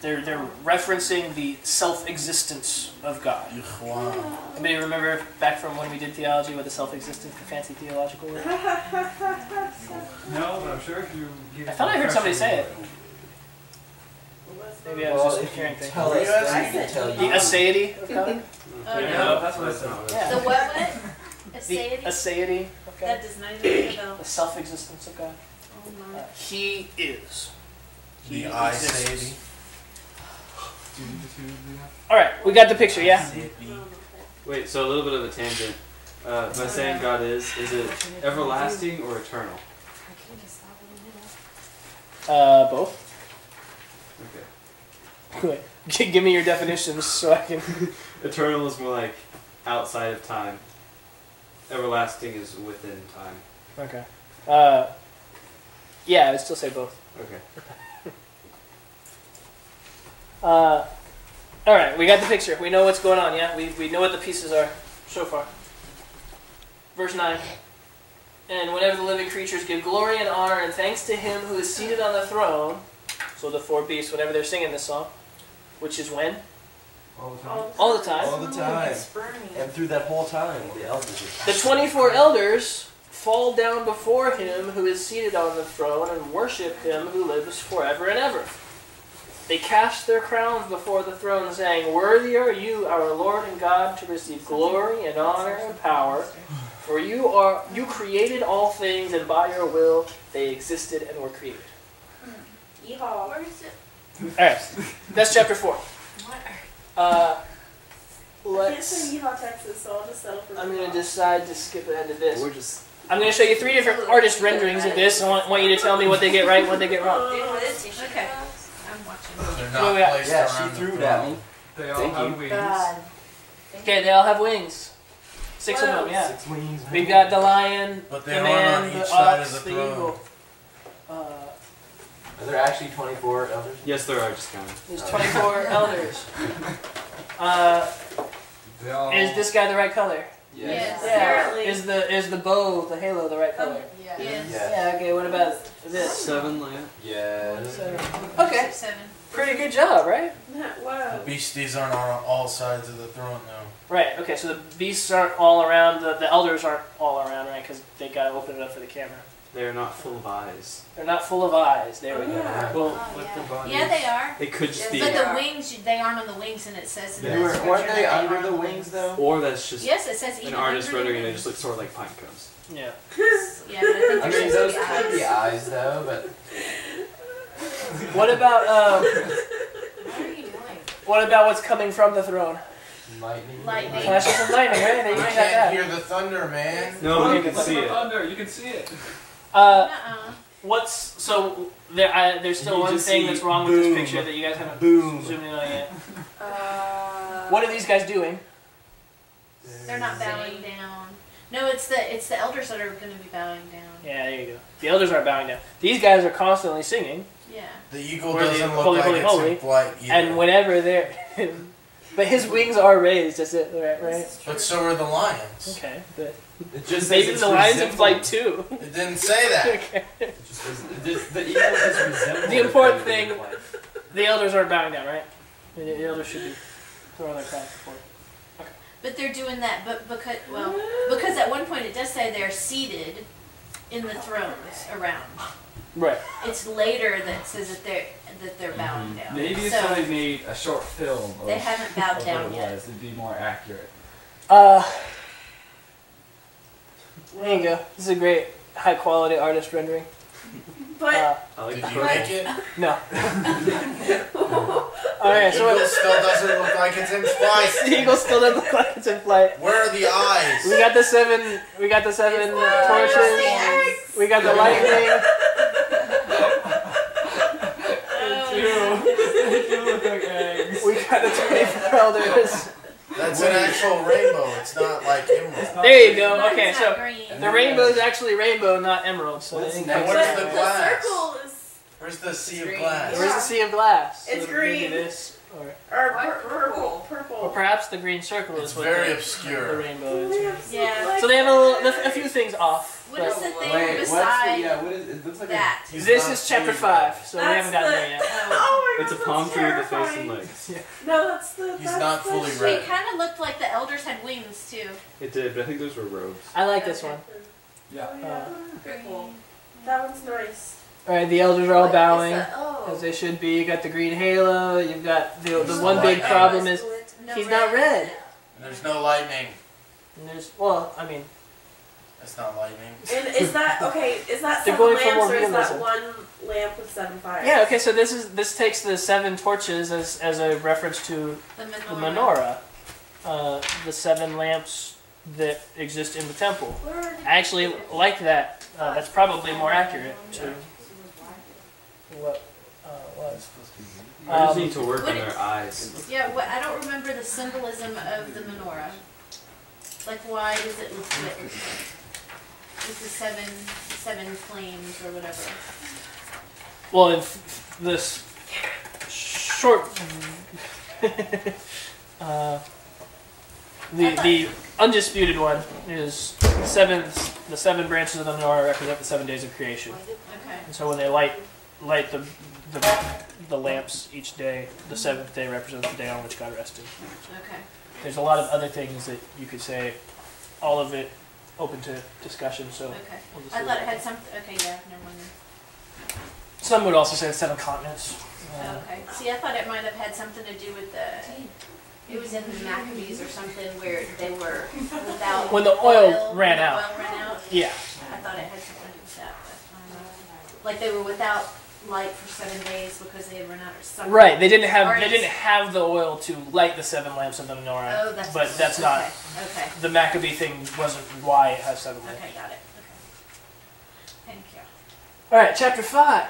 they're they're referencing the self-existence of God. Ikhwan. Anybody remember back from when we did theology with the self-existence, the fancy theological word? No, but I'm sure if you I thought I heard somebody say it. Maybe I was Well, just if you hearing things. tell us, then we can tell The you. aseity of God? Oh, Yeah, no. that's what I said. The what? what? The Aseity? aseity of That does not even ring. The self-existence of God? Oh Uh, he is. He The I say. Alright, we got the picture, yeah? Wait, so a little bit of a tangent. Uh, by saying God is, is it everlasting or eternal? Uh, both. Okay. Wait, give me your definitions so I can. Eternal is more like outside of time. Everlasting is within time. Okay. Uh, yeah, I would still say both. Okay. Uh, all right, we got the picture. We know what's going on. Yeah, we we know what the pieces are so far. Verse nine. And whenever the living creatures give glory and honor and thanks to Him who is seated on the throne, so the four beasts, whenever they're singing this song, which is when All the time. all the time. All the time. It's burning. And through that whole time, the elders are The 24 elders fall down before him who is seated on the throne and worship him who lives forever and ever. They cast their crowns before the throne, saying, Worthy are you, our Lord and God, to receive glory and honor and power. For you are you created all things, and by your will they existed and were created. Yeehaw. Where is it? Alright, that's chapter 4. What are Uh, I can't say let's. Yeehaw, Texas, so I'll just settle for I'm going to decide to skip ahead to this. We're just. I'm going to show you three different artist renderings of this. I want, want you to tell me what they get right and what they get wrong. Okay. I'm watching. They're Wait, not wait, placed Yeah, she around the threw it at throne. They all Thank have you. wings. God. Okay, they all have wings. Six of them, yeah. Six wings. We've got the lion, But the they are man, on the each side ox, of the the throne. eagle. Uh, Are there actually 24 elders? Yes, there are. Just counting. there's 24 elders. Uh, all. is this guy the right color? Yes. Yeah. Apparently. Is the is the bow, the halo, the right color? Yes. Yeah. Yeah. Okay. What about this? seven lamp? Yes. Okay. Seven. Pretty good job, right? wow. The beasties aren't on all sides of the throne, though. Right. Okay. So the beasts aren't all around. The, the elders aren't all around, right? Because they gotta open it up for the camera. They are not full of eyes. They're not full of eyes. There we Oh, go. yeah. Well, Oh, with yeah. the body. Yeah, they are. They could just Yes, be. But the are. wings, they aren't on the wings, and it says in Yeah. the Weren't- scripture weren't that they are under the wings, though? Or that's just Yes, it says an even artist rendering and they just look sort of like pine cones. Yeah. Yeah, but I think I mean, those be could be eyes. eyes, though, but. What about um? What are you doing? What about what's coming from the throne? Lightning. Lightning. Flashes of lightning, right? They I can't that. hear the thunder, man. No, Well, you can see it. Thunder, you can see it. Uh, Uh-uh. what's so there? I, there's still You one thing that's wrong with this picture that you guys haven't Boom. zoomed in on yet. Uh, What are these guys doing? They're not bowing down. No, it's the it's the elders that are going to be bowing down. Yeah, there you go. The elders aren't bowing down. These guys are constantly singing, Yeah. The eagle Where doesn't look holy, like holy, it's holy, in flight either. and whenever they're But his wings are raised, is it right? Right. But so are the lions. Okay, but It just says maybe it's the lions in resembled. flight too. It didn't say that. okay. It just it just- the eagle is resembled. The important thing- The elders aren't bowing down, right? The, the elders should be throwing their crowns before. But they're doing that, but because well, because at one point it does say they're seated in the thrones around. Right. It's later that says that they're that they're bowing down. Maybe if so somebody made a short film of, they haven't bowed of down what it yet. was, it'd be more accurate. Uh, there you go. This is a great high quality artist rendering. But Uh, like Did you make it? no. Alright, so Eagle what, still doesn't look like it's in flight. the eagle still doesn't look like it's in flight. Where are the eyes? We got the seven. We got the seven uh, torches. We got the lightning. We got the twenty-four elders. That's an actual rainbow. It's not like emerald. There you go. Mine's Okay, so green. the rainbow is actually rainbow, not emerald. So What's I think next? What that's- is the the circle is Where's the sea of glass? Where's the sea of glass? It's So maybe green. This, or, or pur- purple, or purple. perhaps the green circle It's is what very the, obscure. the rainbow is. Yeah. So they have a, little, a few things off. What is but the thing Wait, what's the, yeah, what is, it looks like that? He's this is chapter five, so we haven't gotten the- there yet. Oh my It's a palm tree with a face and terrifying. legs. No, that's the. He's that's not the fully shit. red. It kind of looked like the elders had wings too. It did, but I think those were robes. I like this one. Yeah. Oh, yeah. Very cool. That one's nice. All right, the elders are all What is bowing oh. as they should be. You got the green halo. You've got the the one the big problem is No he's not red. And there's no lightning. And there's well, I mean, That's not lightning. And is that okay? Is that They're seven lamps or is that one lamp with seven fires? yeah. Okay, so this is this takes the seven torches as as a reference to The the menorah. menorah, uh, the seven lamps that exist in the temple. I actually like that. Uh, that's probably more accurate to what uh, was. I just Um, need to work what on is- their eyes. Yeah, what, I don't remember the symbolism of the menorah. Like, why does it look lit? With the seven, seven flames or whatever. Well, in this short, uh, the the undisputed one is seven. The seven branches of the menorah represent the seven days of creation, Okay. and so when they light light the the, the lamps each day, the seventh day represents the day on which God rested. Okay. There's a lot of other things that you could say, all of it open to discussion. So Okay. we'll just I thought it had some. Okay, yeah, never mind. Some would also say the seven continents. Uh, Okay. See, I thought it might have had something to do with the. It was in the Maccabees or something where they were without. When the oil ran when the out. Oil ran out. yeah. I thought it had something to do with that, but I. Like they were without light for seven days because they had run out of something. Right, they didn't have they didn't have the oil to light the seven lamps of the menorah. Oh, that's. but that's not okay. Okay. the Maccabee thing. Wasn't why it has seven lamps. Okay, got it. Okay. Thank you. All right, chapter five.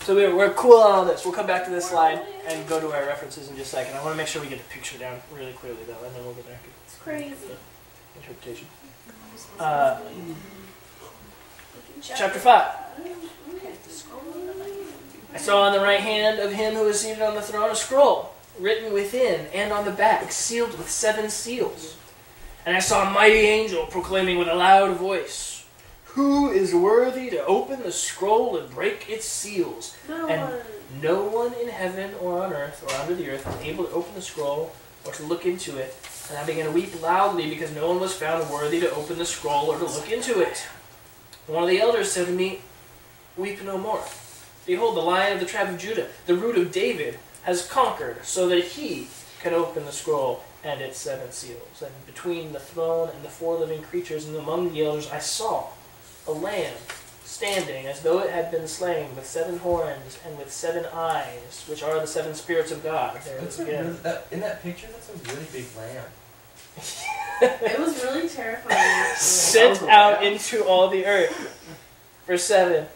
So we're, we're cool on all this. We'll come back to this slide and go to our references in just a second. I want to make sure we get the picture down really clearly though, and then we'll go back to It's crazy. interpretation. Uh, chapter five. I saw on the right hand of him who was seated on the throne a scroll, written within and on the back, sealed with seven seals. And I saw a mighty angel proclaiming with a loud voice, Who is worthy to open the scroll and break its seals? No And- one. No one in heaven or on earth or under the earth was able to open the scroll or to look into it. And I began to weep loudly because no one was found worthy to open the scroll or to look into it. One of the elders said to me, Weep no more. Behold, the lion of the tribe of Judah, the root of David, has conquered, so that he can open the scroll and its seven seals. And between the throne and the four living creatures and among the elders, I saw a lamb standing as though it had been slain, with seven horns and with seven eyes, which are the seven spirits of God. There That's a again. really, that, in that picture, that's a really big lamb. It was really terrifying. sent oh out into all the earth. Verse 7.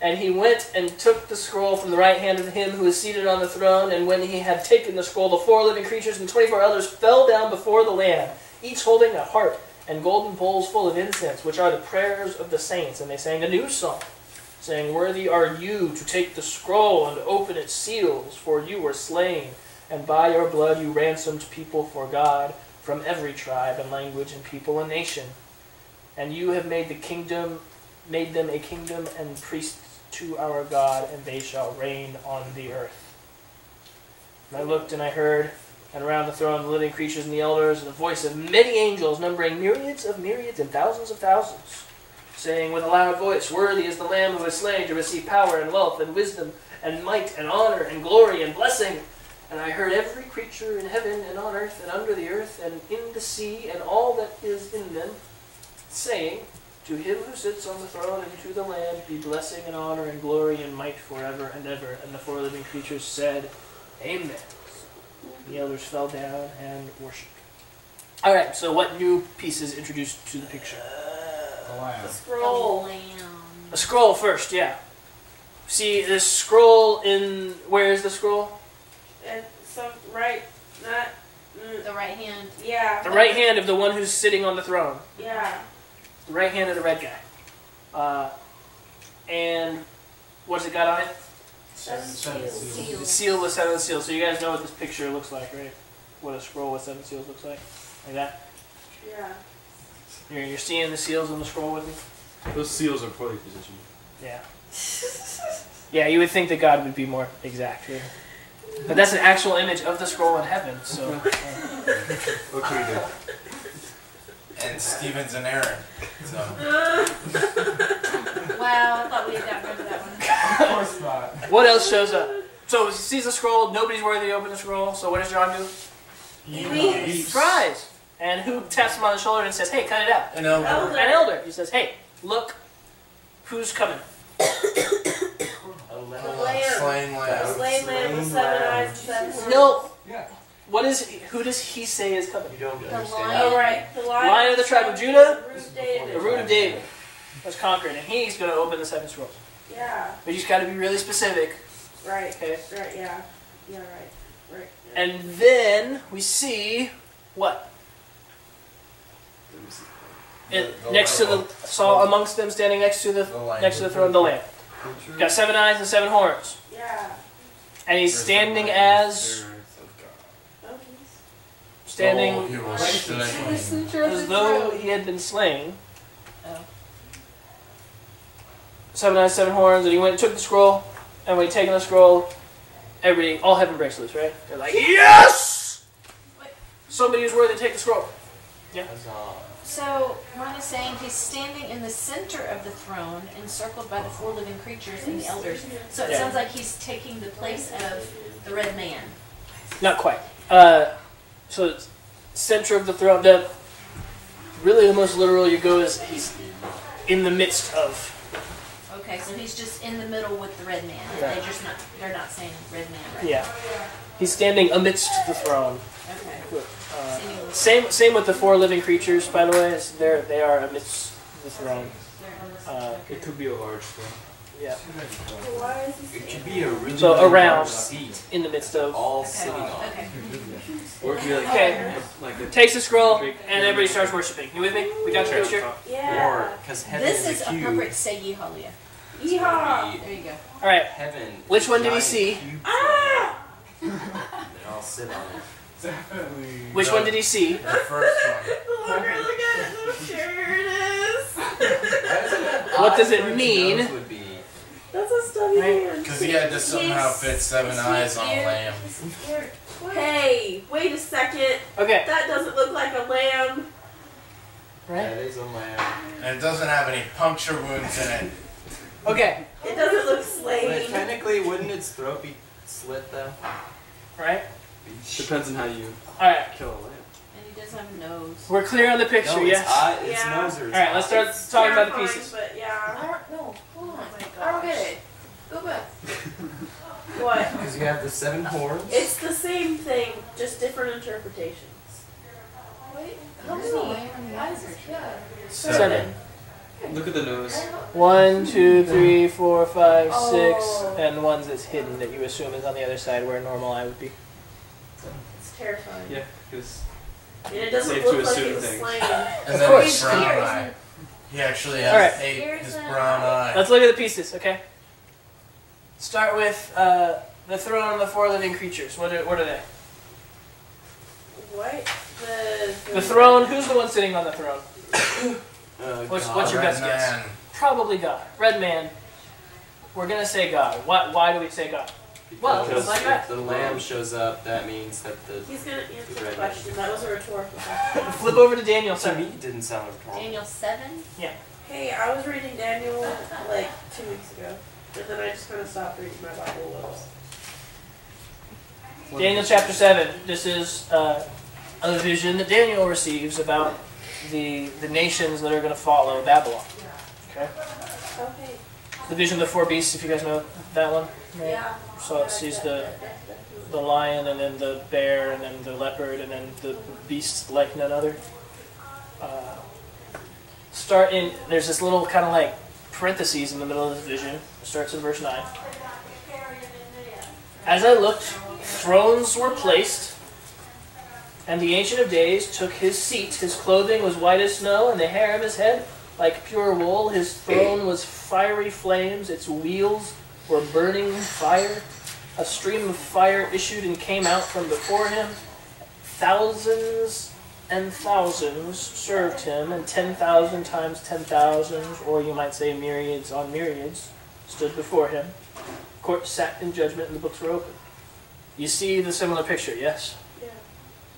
And he went and took the scroll from the right hand of him who was seated on the throne. And when he had taken the scroll, the four living creatures and twenty four others fell down before the Lamb, each holding a harp and golden bowls full of incense, which are the prayers of the saints. And they sang a new song, saying, Worthy are you to take the scroll and open its seals, for you were slain and by your blood you ransomed people for God from every tribe and language and people and nation. And you have made the kingdom, made them a kingdom and priests to our God, and they shall reign on the earth. And I looked and I heard, and around the throne the living creatures and the elders, and the voice of many angels, numbering myriads of myriads and thousands of thousands, saying with a loud voice, Worthy is the Lamb who was slain to receive power and wealth and wisdom and might and honor and glory and blessing. And I heard every creature in heaven and on earth and under the earth and in the sea and all that is in them, saying, To him who sits on the throne and to the Lamb be blessing and honor and glory and might forever and ever. And the four living creatures said, Amen. The elders fell down and worshipped. All right. So, what new pieces introduced to the picture? The lamb. The The scroll. lamb. A scroll first, yeah. See this scroll in where is the scroll? And some right, not. Mm, The right hand. yeah. The right hand of the one who's sitting on the throne. Yeah. The right hand of the red guy. Uh, and what's it got on it? Seven Seven seals. seals. The seal with seven seals. So you guys know what this picture looks like, right? What a scroll with seven seals looks like. Like that. Yeah. You're, you're seeing the seals on the scroll with me? Those seals are poorly positioned. Yeah. Yeah, you would think that God would be more exact. Yeah. But that's an actual image of the scroll in heaven. So. uh, What can we do? And Stevens and Aaron. So Wow, I thought we had gotten rid that one. Of course not. What else shows up? So he sees the scroll. Nobody's worthy to open the scroll. So what does John do? He Surprise! And who taps him on the shoulder and says, "Hey, cut it out." an elder. Elder. An elder. He says, "Hey, look, who's coming?" The lamb. Slain The lamb. slain lamb with seven eyes and seven. No. Yeah. What is? Who does he say is coming? You don't The understand. lion. Oh, right. The lion, Lion of the tribe of Judah? The root of David. The root of David was conquered, and he's going to open the seven scrolls. Yeah. But you just got to be really specific, Right. okay? Right. Yeah. Yeah. Right. Right. And then we see what? In, The- the next to the Lamb. saw amongst them standing next to the The next to the throne the lamb. He's got seven eyes and seven horns, Yeah. and he's standing as he's- standing Oh, he was slain. as though he had been slain. Oh. Seven eyes, seven horns, and he went and took the scroll, and when he taken the scroll, everybody, all heaven breaks loose, right? They're like, yes! Somebody is worthy to take the scroll. Huzzah. So, Ron is saying he's standing in the center of the throne, encircled by the four living creatures and the elders. So it Yeah. sounds like he's taking the place of the red man. Not quite. Uh, so it's center of the throne. The really the most literal you go is he's in the midst of. Okay, so he's just in the middle with the red man. Right. They just not they're not saying red man, right? Yeah, he's standing amidst the throne. Okay. Uh, same same with the four living creatures. By the way, they're they are amidst the throne. Uh, It could be a large throne. Yeah, Why is he It could be a really, So around. seat, in the midst of. all Okay. sitting on. Okay. Or it could be like, Okay. like a Takes the scroll and everybody starts worshiping. You with me? We got the picture. Yeah. Or, because heaven This is is a cube. appropriate to say Yeholia. Yeehaw. There you go. All right. Heaven. Which one did he giant see? Ah! They all sit on it. Definitely. Which The- one did he see? The first one. Look, look at it. Look, here it is. What does it Eyes, mean? Nose would be- That's a stubby Right. hand. Because he had to somehow He's- fit seven eyes on a lamb. Is he here? Hey, wait a second. Okay. That doesn't look like a lamb. Right. That is a lamb. And it doesn't have any puncture wounds in it. Okay. It doesn't look But slain. technically, wouldn't its throat be slit though? Right. Depends on how you All right. kill a lamb. And he does have a nose. We're clear on the picture. no, its yes. eye, its Yeah. nose or its All right. Let's start It's talking about the pieces. But yeah. don't know. Hold Oh on. my I don't gosh. get it. Go back. What? Because you have the seven horns. It's the same thing, just different interpretations. Wait. How many eyes is that? Seven. Look at the nose. One, two, three, four, five, oh. six, Oh. and the ones that's hidden that you assume is on the other side where a normal eye would be. It's terrifying. Yeah, because And it doesn't Safe to look like assume it's things. slain. And Of then course. his brown eye. He actually has Alright. eight, his brown eye. Let's look at the pieces, okay? Start with uh, the throne of the four living creatures. What are, what are they? What? The, The throne. Who's the one sitting on the throne? Uh, What's, God. what's your Red best guess? Probably God. Red man. We're gonna say God. Why, why do we say God? Well, Because like that. if the lamb shows up, that means that the He's gonna answer the Red question. That was a rhetorical question. Flip over to Daniel to 7. me it didn't sound wrong. Daniel 7? Yeah. Hey, I was reading Daniel like two weeks ago, and then I just kind of stopped reading my Bible. Whoops. Daniel chapter 7. This is uh, a vision that Daniel receives about the, the nations that are going to follow Babylon. Okay? Okay. The vision of the four beasts, if you guys know that one. right? Yeah. So it sees the, the lion, and then the bear, and then the leopard, and then the beast like none other. Uh, start in, there's this little kind of like parentheses in the middle of this vision. Starts in verse 9. As I looked, thrones were placed, and the Ancient of Days took his seat. His clothing was white as snow, and the hair of his head like pure wool. His throne was fiery flames, its wheels were burning fire. A stream of fire issued and came out from before him. Thousands and thousands served him, and ten thousand times ten thousands, or you might say myriads on myriads, stood before him. Court sat in judgment, and the books were open. You see the similar picture, yes? Yeah.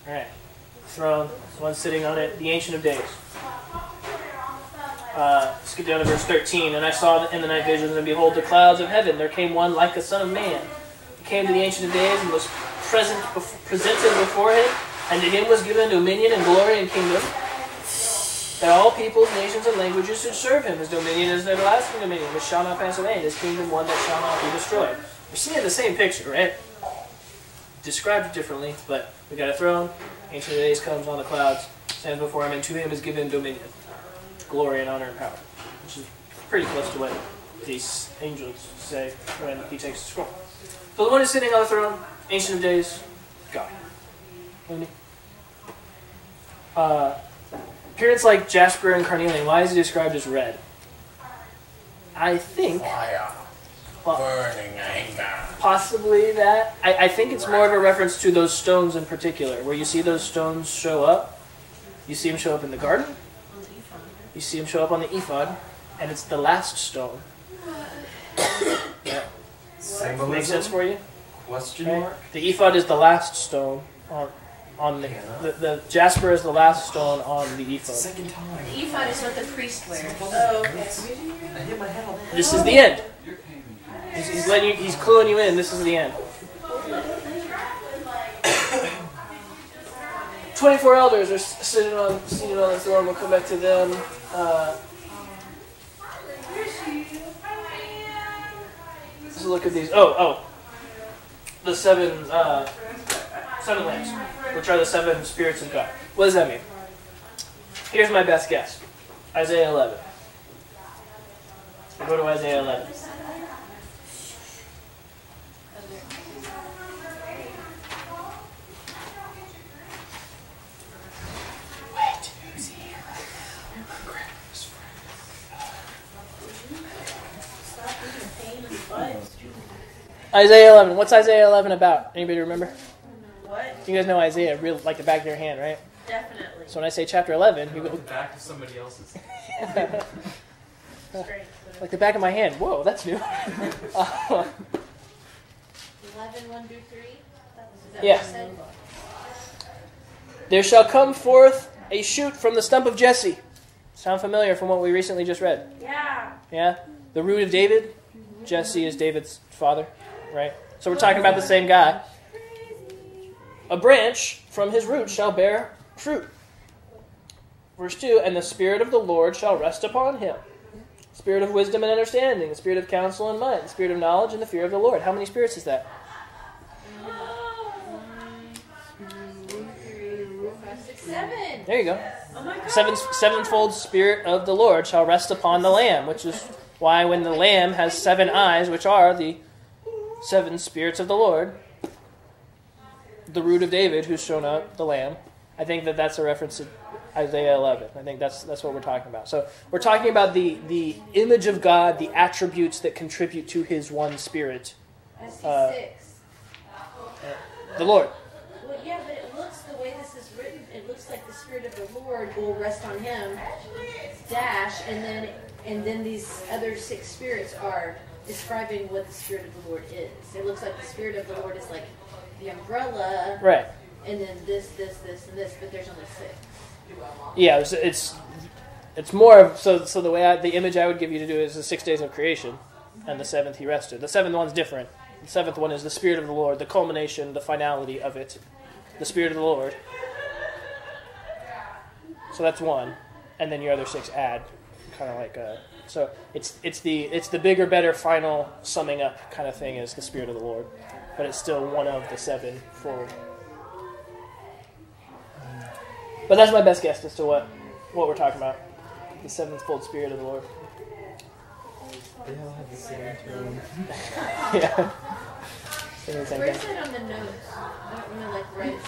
All right. Throne, one sitting on it, the Ancient of Days. Uh, skip down to verse 13. And I saw in the night visions, and behold, the clouds of heaven. There came one like a son of man. He came to the Ancient of Days and was present, presented before him. And to him was given dominion and glory and kingdom. That all peoples, nations, and languages should serve him. His dominion is an everlasting dominion, which shall not pass away, and his kingdom one that shall not be destroyed. We're seeing the same picture, right? Described differently, but we got a throne. Ancient of Days comes on the clouds, stands before him, and to him is given dominion glory and honor and power, which is pretty close to what these angels say when he takes the scroll. So the one who's sitting on the throne, Ancient of Days, God. Uh, appearance like jasper and carnelian. Why is he described as red? I think Fire. Burning anger. possibly that. I, I think it's more of a reference to those stones in particular, where you see those stones show up. You see them show up in the garden. You see them show up on the ephod, and it's the last stone. yeah. Makes sense for you? Question mark? The ephod is the last stone on on the, the the jasper is the last stone on the ephod. Second time. The ephod is what the priest wears. Oh, okay. I hit my head on that. This is the end. He's, he's letting you. He's cluing you in. This is the end. Twenty-four elders are sitting on seated on the throne. We'll come back to them. Uh, let's look at these. Oh, oh, the seven uh, seven lamps, which are the seven spirits of God. What does that mean? Here's my best guess. Isaiah 11. We'll go to Isaiah 11. Isaiah 11. What's Isaiah 11 about? Anybody remember? What? You guys know Isaiah real like the back of your hand, right? Definitely. So when I say chapter 11, you go Back to somebody else's. Strength. like the back of my hand. Whoa, that's new. Uh, 11, 1 through 3? That Yeah. what you said? there shall come forth a shoot from the stump of Jesse. Sound familiar from what we recently just read? Yeah. Yeah? The root of David. Jesse is David's father, right? So we're talking about the same guy. A branch from his root shall bear fruit. Verse 2 And the Spirit of the Lord shall rest upon him. Spirit of wisdom and understanding, the spirit of counsel and might, the spirit of knowledge and the fear of the Lord. How many spirits is that? Seven. There you go. Seven, sevenfold spirit of the Lord shall rest upon the Lamb, which is why when the Lamb has seven eyes, which are the seven spirits of the Lord, the root of David, who's shown up, the Lamb. I think that that's a reference to Isaiah 11. I think that's that's what we're talking about. So we're talking about the the image of God, the attributes that contribute to His one Spirit, I Uh, six. the Lord. Well, yeah, but it looks the way this is written. It looks like the Spirit of the Lord will rest on him. Dash, and then and then these other six spirits are describing what the Spirit of the Lord is. It looks like the Spirit of the Lord is like the umbrella, Right. and then this, this, this, and this, but there's only six. Yeah, it's it's, it's more of so so the way I, the image I would give you to do is the six days of creation, and the seventh he rested. The seventh one's different. The seventh one is the Spirit of the Lord, the culmination, the finality of it, the Spirit of the Lord. So that's one, and then your other six add, kind of like uh so it's it's the it's the bigger, better, final summing up kind of thing is the Spirit of the Lord, but it's still one of the seven full. But that's my best guess as to what what we're talking about. The sevenfold Spirit of the Lord. They all have the same tone. yeah. Saying Where's it on the notes? I don't want to like write.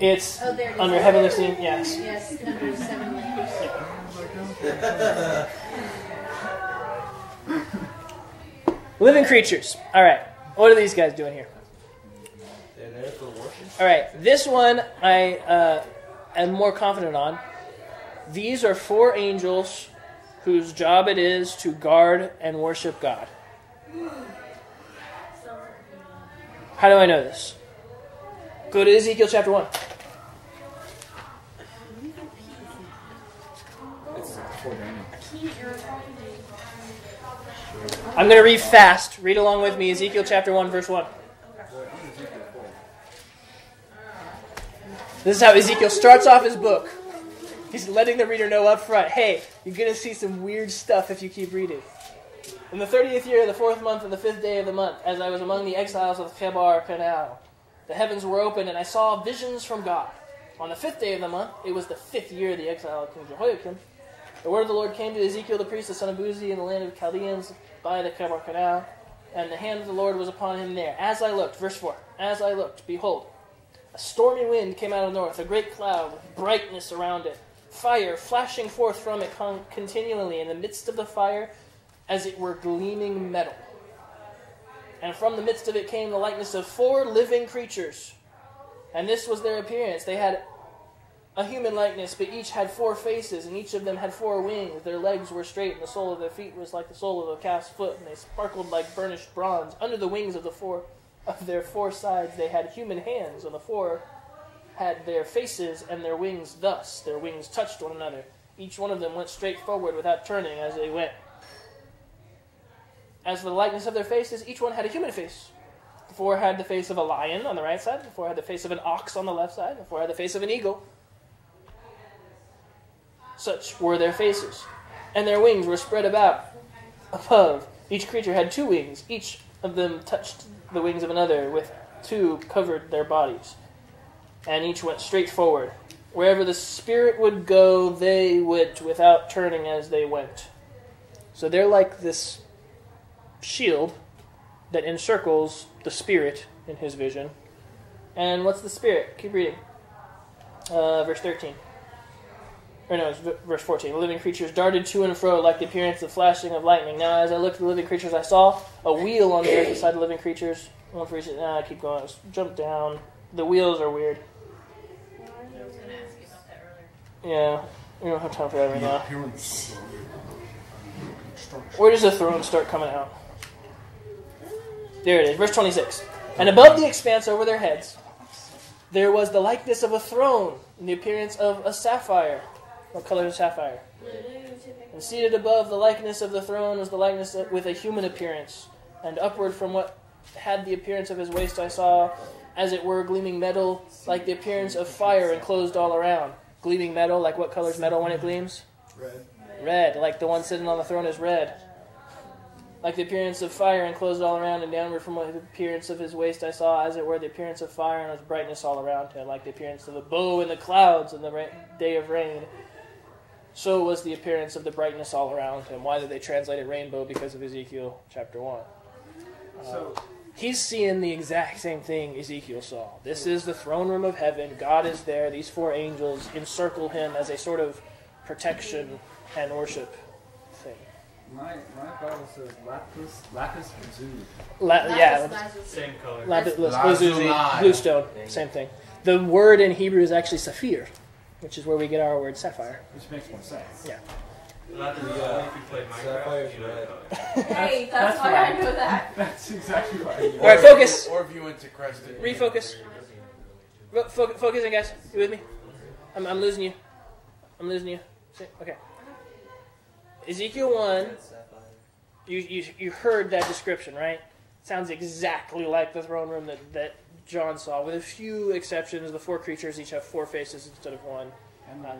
It's Oh, there it is. under heavenly scene. Yes. Yes, number seven language. Living creatures. All right. What are these guys doing here? They're there for worship. All right. This one I uh, am more confident on. These are four angels whose job it is to guard and worship God. How do I know this? Go to Ezekiel chapter 1. It's for Daniel. I'm going to read fast. Read along with me. Ezekiel chapter 1, verse 1. This is how Ezekiel starts off his book. He's letting the reader know up front hey, you're going to see some weird stuff if you keep reading. In the 30th year of the fourth month of the fifth day of the month, as I was among the exiles of Chebar Canal, the heavens were opened, and I saw visions from God. On the fifth day of the month, it was the fifth year of the exile of King Jehoiakim, the word of the Lord came to Ezekiel the priest, the son of Buzi, in the land of Chaldeans by the Chebar Canal, and the hand of the Lord was upon him there. As I looked, verse 4, as I looked, behold, a stormy wind came out of the north, a great cloud with brightness around it, fire flashing forth from it con- continually in the midst of the fire, as it were gleaming metal. And from the midst of it came the likeness of four living creatures. And this was their appearance. They had a human likeness, but each had four faces, and each of them had four wings. Their legs were straight, and the sole of their feet was like the sole of a calf's foot, and they sparkled like burnished bronze. Under the wings of the four of their four sides they had human hands, and the four had their faces and their wings thus. Their wings touched one another. Each one of them went straight forward without turning as they went. As for the likeness of their faces, each one had a human face. The four had the face of a lion on the right side, the four had the face of an ox on the left side, the four had the face of an eagle. Such were their faces. And their wings were spread about above. Each creature had two wings. Each of them touched the wings of another, with two covered their bodies. And each went straight forward. Wherever the Spirit would go, they went without turning as they went. So they're like this shield that encircles the Spirit in his vision. And what's the Spirit? Keep reading. Uh, verse 13. Or no, verse 14. The living creatures darted to and fro like the appearance of flashing of lightning. Now, as I looked at the living creatures, I saw a wheel on the earth beside the living creatures. One for each. Nah, keep going. Let's jump down. The wheels are weird. I was gonna ask you about that earlier. Yeah, we don't have time for that right now. Where does the throne start coming out? There it is, verse 26. And above the expanse over their heads, there was the likeness of a throne, in the appearance of a sapphire. What color is sapphire? And seated above the likeness of the throne was the likeness with a human appearance. And upward from what had the appearance of his waist, I saw, as it were, gleaming metal, like the appearance of fire enclosed all around. Gleaming metal, like what color is metal when it gleams? Red. Red, like the one sitting on the throne is red. Like the appearance of fire enclosed all around and downward from the appearance of his waist, I saw, as it were, the appearance of fire and its brightness all around him, like the appearance of a bow in the clouds in the ra- day of rain. So was the appearance of the brightness all around him. Why did they translate it rainbow? Because of Ezekiel chapter 1. Uh, so, He's seeing the exact same thing Ezekiel saw. This is the throne room of heaven. God is there. These four angels encircle him as a sort of protection and worship thing. My my Bible says lapis lapis lazuli. La- yeah, Lapis lazuli. same color. lapis Lazuli. blue stone, same thing. The word in Hebrew is actually saphir, which is where we get our word sapphire. Which makes more sense. Yeah. Not to uh, if you play Minecraft, you know Hey, that's, that's why right. I know that. That's exactly right. All right, focus. Or if you went to Creston. Refocus. Fo- fo- focus in, guys. You with me? I'm, I'm losing you. I'm losing you. Okay. Ezekiel 1, you, you, you heard that description, right? Sounds exactly like the throne room that, that John saw, with a few exceptions. The four creatures each have four faces instead of one. And Uh,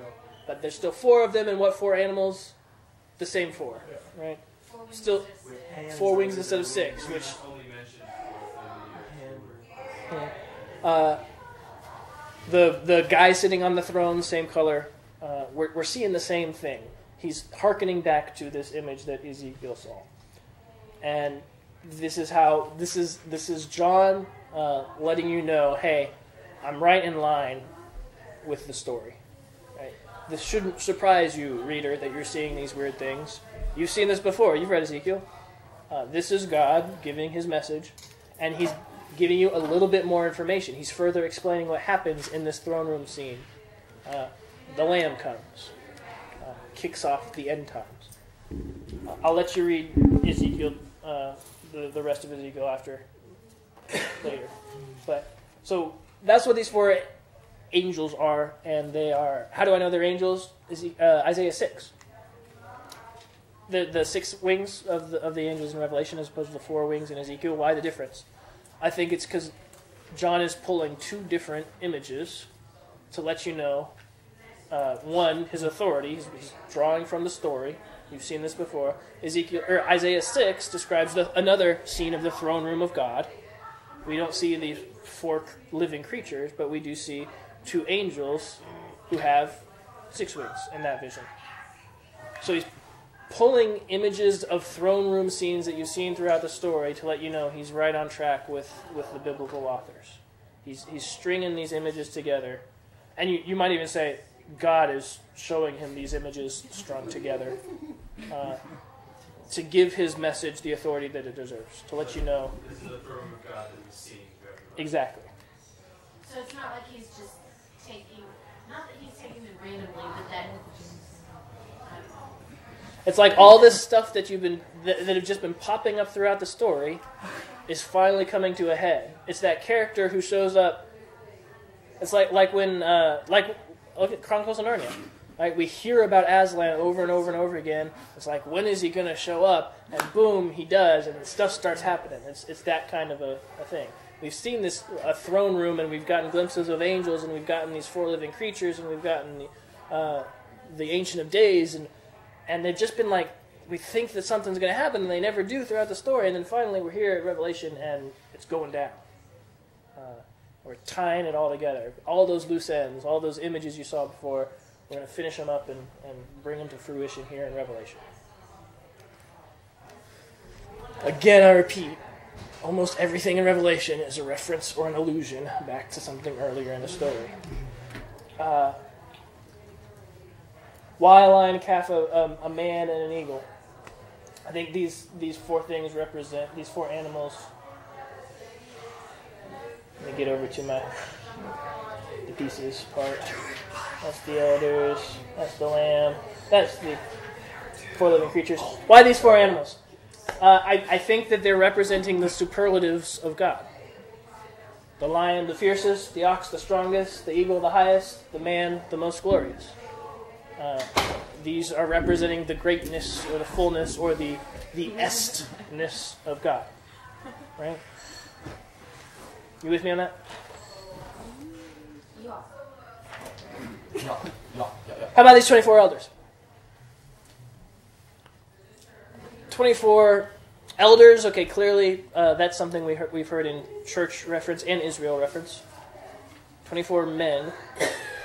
But there's still four of them, and what four animals? The same four, right? Still four wings instead of six, which Only mentioned fourth of Uh, the the guy sitting on the throne, same color. Uh, we're, we're seeing the same thing. He's hearkening back to this image that Ezekiel saw, and this is how this is this is John uh, letting you know, hey, I'm right in line with the story. Right? This shouldn't surprise you, reader, that you're seeing these weird things. You've seen this before. You've read Ezekiel. Uh, this is God giving His message, and He's giving you a little bit more information. He's further explaining what happens in this throne room scene. Uh, the Lamb comes, uh, kicks off the end times. Uh, I'll let you read Ezekiel, uh, the, the rest of Ezekiel after later. But so that's what these four angels are, and they are. How do I know they're angels? Eze- uh, Isaiah six. The the six wings of the of the angels in Revelation as opposed to the four wings in Ezekiel. Why the difference? I think it's because John is pulling two different images to let you know uh, one, his authority. He's, he's drawing from the story. You've seen this before. Ezekiel or Isaiah six describes the, another scene of the throne room of God. We don't see these four living creatures, but we do see two angels who have six wings in that vision. So he's pulling images of throne room scenes that you've seen throughout the story to let you know he's right on track with, with the biblical authors. He's, he's stringing these images together. And you, you might even say God is showing him these images strung together uh, to give his message the authority that it deserves, to let you know This is the throne of God that he's seeing exactly. So it's not like he's just taking, not that he's taking them randomly, but that. Know. It's like all this stuff that you've been that, that have just been popping up throughout the story is finally coming to a head. It's that character who shows up. It's like like when uh, like look at Chronicles of Narnia. Right, we hear about Aslan over and over and over again. It's like when is he going to show up? And boom, he does, and stuff starts happening. It's it's that kind of a, a thing. We've seen this a throne room, and we've gotten glimpses of angels, and we've gotten these four living creatures, and we've gotten the uh, the Ancient of Days, and and they've just been like we think that something's going to happen and they never do throughout the story and then finally we're here at revelation and it's going down uh, we're tying it all together all those loose ends all those images you saw before we're going to finish them up and, and bring them to fruition here in revelation again i repeat almost everything in revelation is a reference or an allusion back to something earlier in the story uh, why a lion, a calf, a, um, a man, and an eagle? I think these these four things represent these four animals. Let me get over to my pieces part. That's the elders. That's the lamb. That's the four living creatures. Why these four animals? Uh, I, I think that they're representing the superlatives of God. The lion, the fiercest. The ox, the strongest. The eagle, the highest. The man, the most glorious. Uh, these are representing the greatness or the fullness or the the estness of God. Right? You with me on that? How about these 24 elders? 24 elders, okay, clearly uh, that's something we heard, we've heard in church reference and Israel reference. 24 men.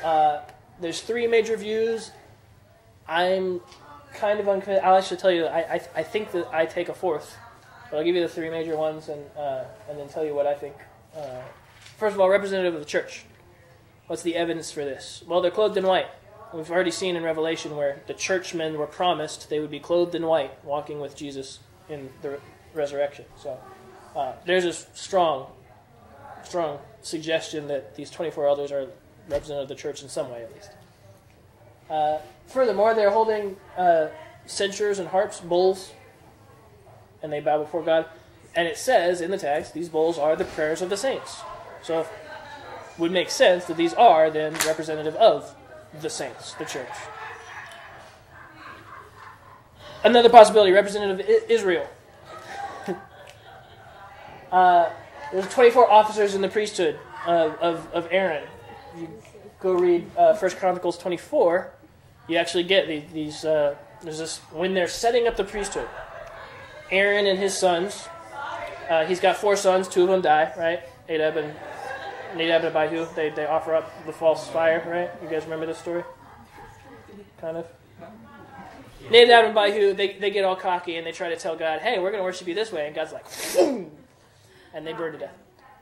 Uh, there's three major views. I'm kind of unconvinced. I'll actually tell you, I, I, I think that I take a fourth, but I'll give you the three major ones and, uh, and then tell you what I think. Uh, first of all, representative of the church. What's the evidence for this? Well, they're clothed in white. We've already seen in Revelation where the churchmen were promised they would be clothed in white, walking with Jesus in the resurrection. So uh, there's a strong, strong suggestion that these 24 elders are representative of the church in some way, at least. Uh, furthermore, they're holding uh, censers and harps, bowls, and they bow before God. And it says in the text, these bowls are the prayers of the saints. So it would make sense that these are then representative of the saints, the church. Another possibility, representative Israel. uh, there's 24 officers in the priesthood of, of, of Aaron. You go read uh, 1 Chronicles 24, you actually get these. these uh, there's this when they're setting up the priesthood. Aaron and his sons. Uh, he's got four sons. Two of them die. Right, Nadab and And Abihu. They they offer up the false fire. Right. You guys remember this story? Kind of. Nadab and Abihu. They they get all cocky and they try to tell God, "Hey, we're going to worship you this way," and God's like, and they burn to death.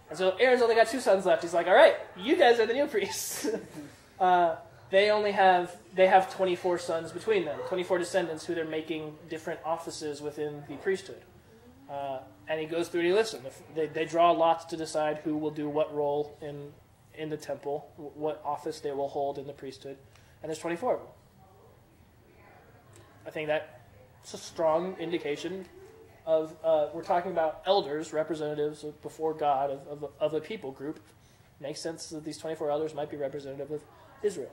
And so Aaron's only got two sons left. He's like, "All right, you guys are the new priests." uh, they only have they have 24 sons between them 24 descendants who they're making different offices within the priesthood uh, and he goes through and he them they, they draw lots to decide who will do what role in in the temple what office they will hold in the priesthood. And there's 24 of them. I think that's a strong indication of uh, we're talking about elders representatives before god of, of, of a people group. Makes sense that these 24 elders might be representative of israel.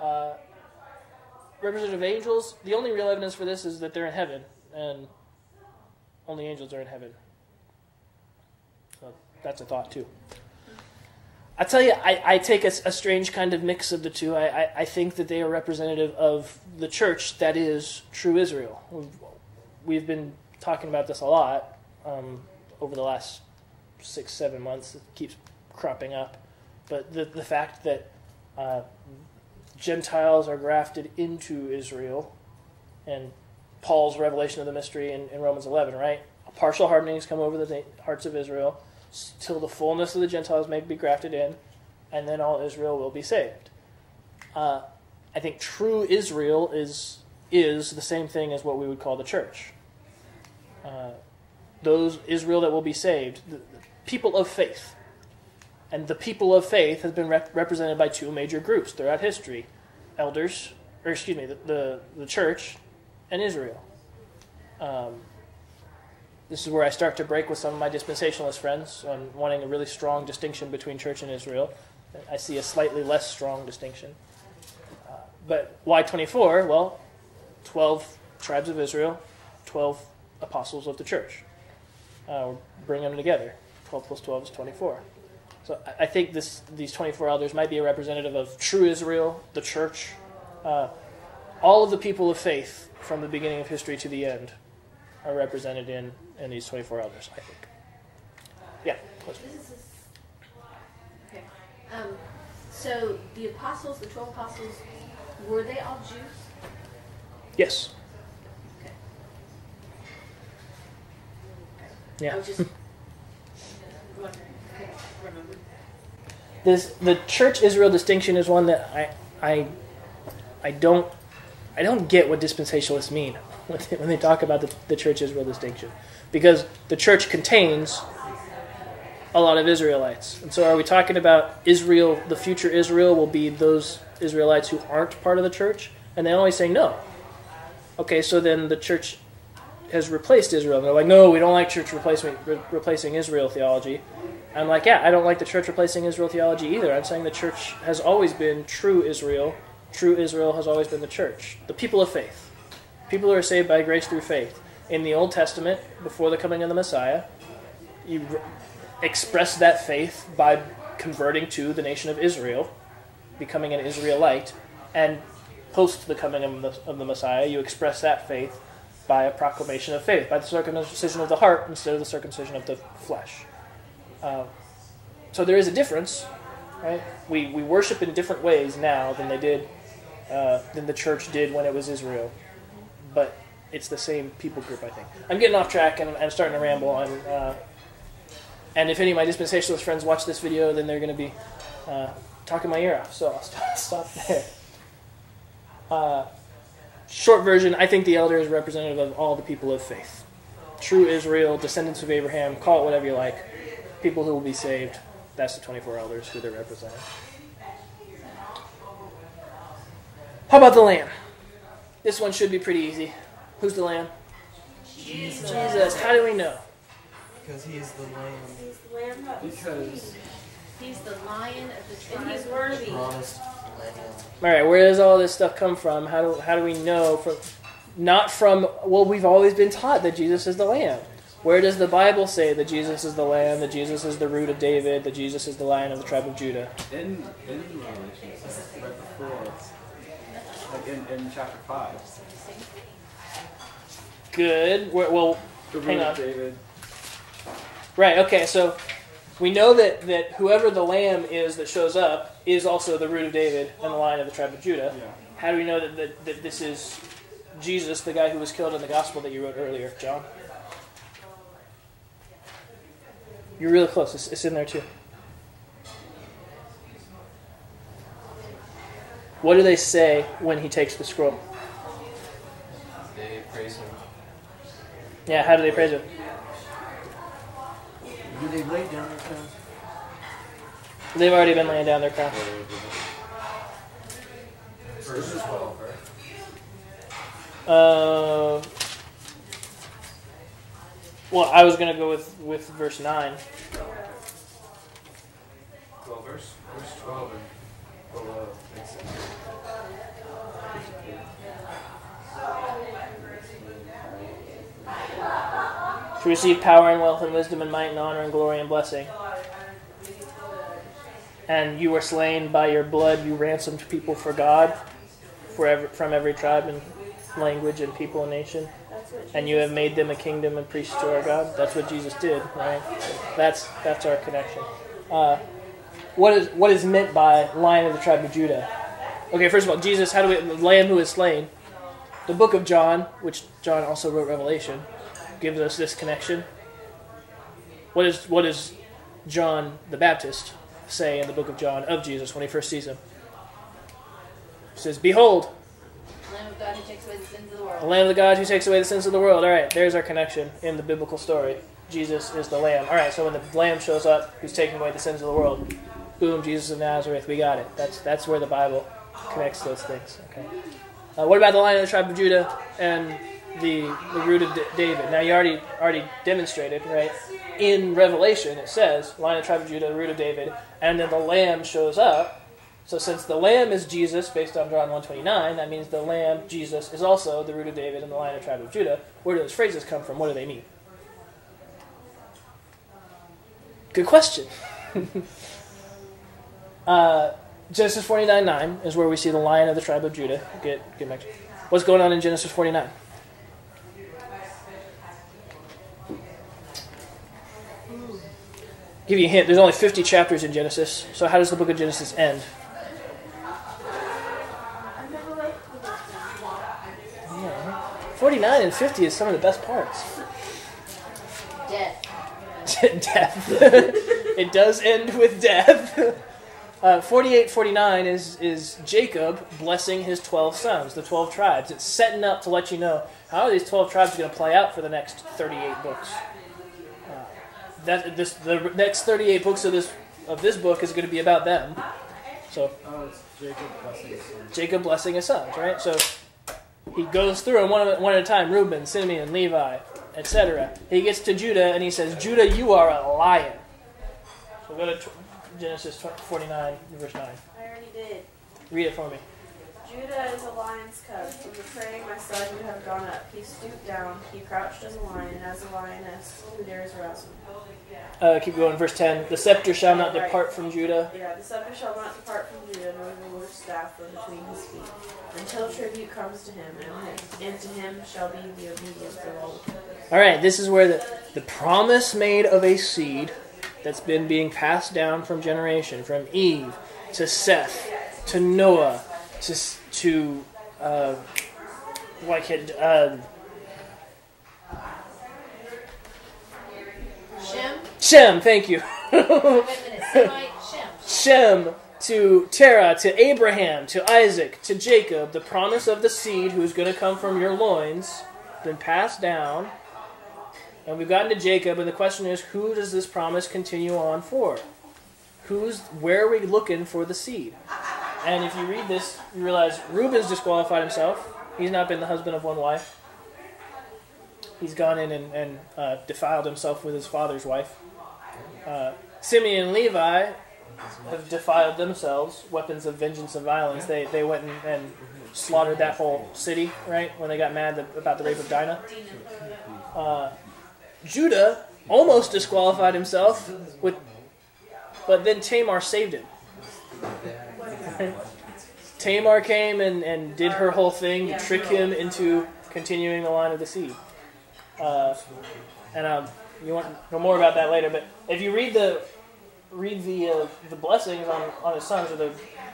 Uh, representative angels, the only real evidence for this is that they're in heaven, and only angels are in heaven. So that's a thought, too. I tell you, I, I take a, a, strange kind of mix of the two. I, I, I, think that they are representative of the church that is true Israel. We've, we've been talking about this a lot um, over the last six, seven months. It keeps cropping up. But the, the fact that uh, Gentiles are grafted into Israel, and Paul's revelation of the mystery in, in Romans 11, right? A partial hardening has come over the hearts of Israel till the fullness of the Gentiles may be grafted in, and then all Israel will be saved. Uh, I think true Israel is is the same thing as what we would call the church. Uh, those Israel that will be saved, the, the people of faith, and the people of faith has been rep- represented by two major groups throughout history elders, or excuse me, the, the, the church and Israel. Um, this is where I start to break with some of my dispensationalist friends on wanting a really strong distinction between church and Israel. I see a slightly less strong distinction. Uh, but why 24? Well, 12 tribes of Israel, 12 apostles of the church. Uh, we're them together. 12 plus 12 is 24. So I think this, these 24 elders might be a representative of true Israel, the church, uh, all of the people of faith from the beginning of history to the end are represented in, in these 24 elders, I think. Yeah. Okay. Um, so the apostles, the 12 apostles, were they all Jews? Yes. Okay. Yeah. I was just This the church Israel distinction is one that I I I don't I don't get what dispensationalists mean when they, when they talk about the, the church Israel distinction because the church contains a lot of Israelites. And so are we talking about Israel, the future Israel will be those Israelites who aren't part of the church? And they always say no. Okay, so then the church has replaced Israel. And they're like, no, we don't like church replacing, re- replacing Israel theology. I'm like, yeah, I don't like the church replacing Israel theology either. I'm saying the church has always been true Israel. True Israel has always been the church. The people of faith. People who are saved by grace through faith. In the Old Testament, before the coming of the Messiah, you express that faith by converting to the nation of Israel, becoming an Israelite, and post the coming of the, of the Messiah, you express that faith by a proclamation of faith, by the circumcision of the heart instead of the circumcision of the flesh. Uh, so there is a difference, right? We, we worship in different ways now than they did, uh, than the church did when it was Israel. But it's the same people group, I think. I'm getting off track and I'm starting to ramble. on. uh, and if any of my dispensationalist friends watch this video, then they're going to be uh, talking my ear off. So I'll stop, stop there. Uh, short version I think the elder is representative of all the people of faith. True Israel, descendants of Abraham, call it whatever you like. People who will be saved. That's the 24 elders who they're representing. How about the lamb? This one should be pretty easy. Who's the lamb? Jesus. Jesus. How do we know? Because he is the lamb He's the lamb Because. He's the lion of the And tribe he's worthy. lamb. All right, where does all this stuff come from? How do, how do we know? From not from well, we've always been taught that Jesus is the Lamb. Where does the Bible say that Jesus is the Lamb, that Jesus is the root of David, that Jesus is the Lion of the tribe of Judah? in in Revelation, right before, like in, in chapter five, Good. Well, well, the Hang on. David. right. Okay, so we know that that whoever the Lamb is that shows up is also the root of David and the Lion of the tribe of Judah. Yeah. How do we know that, that, that this is Jesus, the guy who was killed in the gospel that you wrote earlier, John? You're really close. It's, it's in there too. What do they say when he takes the scroll? They praise him. Yeah, how do they praise him? Do they lay down their crown? They've already been laying down their crown. Verse twelve, right? Uh, well, I was going to go with, with verse 9. Well, verse, verse 12 and below makes sense. To receive power and wealth and wisdom and might and honor and glory and blessing. And you were slain by your blood, you ransomed people for God, for every, from every tribe and language and people and nation. And you have made them a kingdom and priests to our God. That's what Jesus did, right? That's that's our connection. Uh, what is what is meant by Lion of the tribe of Judah? Okay, first of all, Jesus. How do we Lamb who is slain? The book of John, which John also wrote Revelation, gives us this connection. What is what does John the Baptist say in the book of John of Jesus when he first sees him? He says, "Behold, the Lamb of God who takes away the sins of the world." the. Lamb of God who takes away the sins of the world. All right, there's our connection in the biblical story. Jesus is the Lamb. All right, so when the Lamb shows up, who's taking away the sins of the world, boom, Jesus of Nazareth. We got it. That's that's where the Bible connects those things. Okay. Uh, what about the Lion of the tribe of Judah and the the root of D- David? Now you already already demonstrated, right? In Revelation, it says Lion of the tribe of Judah, the root of David, and then the Lamb shows up. So since the Lamb is Jesus, based on John 129, that means the Lamb, Jesus, is also the root of David and the Lion of the tribe of Judah. Where do those phrases come from? What do they mean? Good question. uh, Genesis 49 9 is where we see the Lion of the tribe of Judah. Get, get back What's going on in Genesis 49? Give you a hint. There's only 50 chapters in Genesis. So how does the book of Genesis end? I never read Yeah. 49 and 50 is some of the best parts. Death. death. it does end with death. Uh, 48 49 is, is Jacob blessing his 12 sons, the 12 tribes. It's setting up to let you know how are these 12 tribes going to play out for the next 38 books. Uh, that this The next 38 books of this, of this book is going to be about them. So Oh, it's Jacob blessing. Jacob blessing his sons, right? So he goes through them one, at- one at a time Reuben, Simeon, Levi, etc. He gets to Judah and he says, Judah, you are a lion. So go to Genesis tw- 49, verse 9. I already did. Read it for me. Judah is a lion's cub. From the prey, my son, you have gone up. He stooped down. He crouched as a lion, as a lioness, who dares rouse him? Uh, keep going, verse 10. The scepter shall not depart from Judah. Yeah, the scepter shall not depart from Judah, nor the Lord's staff from between his feet, until tribute comes to him, and, and to him shall be the obedience of all. All right, this is where the, the promise made of a seed that's been being passed down from generation, from Eve to Seth to Noah to to uh, why can't uh, Shem. Shem? Thank you. Minute. Shem. Shem to Terah to Abraham to Isaac to Jacob, the promise of the seed who's going to come from your loins, been passed down. And we've gotten to Jacob, and the question is, who does this promise continue on for? Who's where are we looking for the seed? And if you read this, you realize Reuben's disqualified himself. He's not been the husband of one wife. He's gone in and, and uh, defiled himself with his father's wife. Uh, Simeon and Levi have defiled themselves, weapons of vengeance and violence. They, they went and, and slaughtered that whole city, right, when they got mad about the rape of Dinah. Uh, Judah almost disqualified himself, with, but then Tamar saved him. Tamar came and, and did her whole thing to trick him into continuing the line of the seed. Uh, and um, you want to know more about that later. But if you read the read the uh, the blessings on, on his sons or the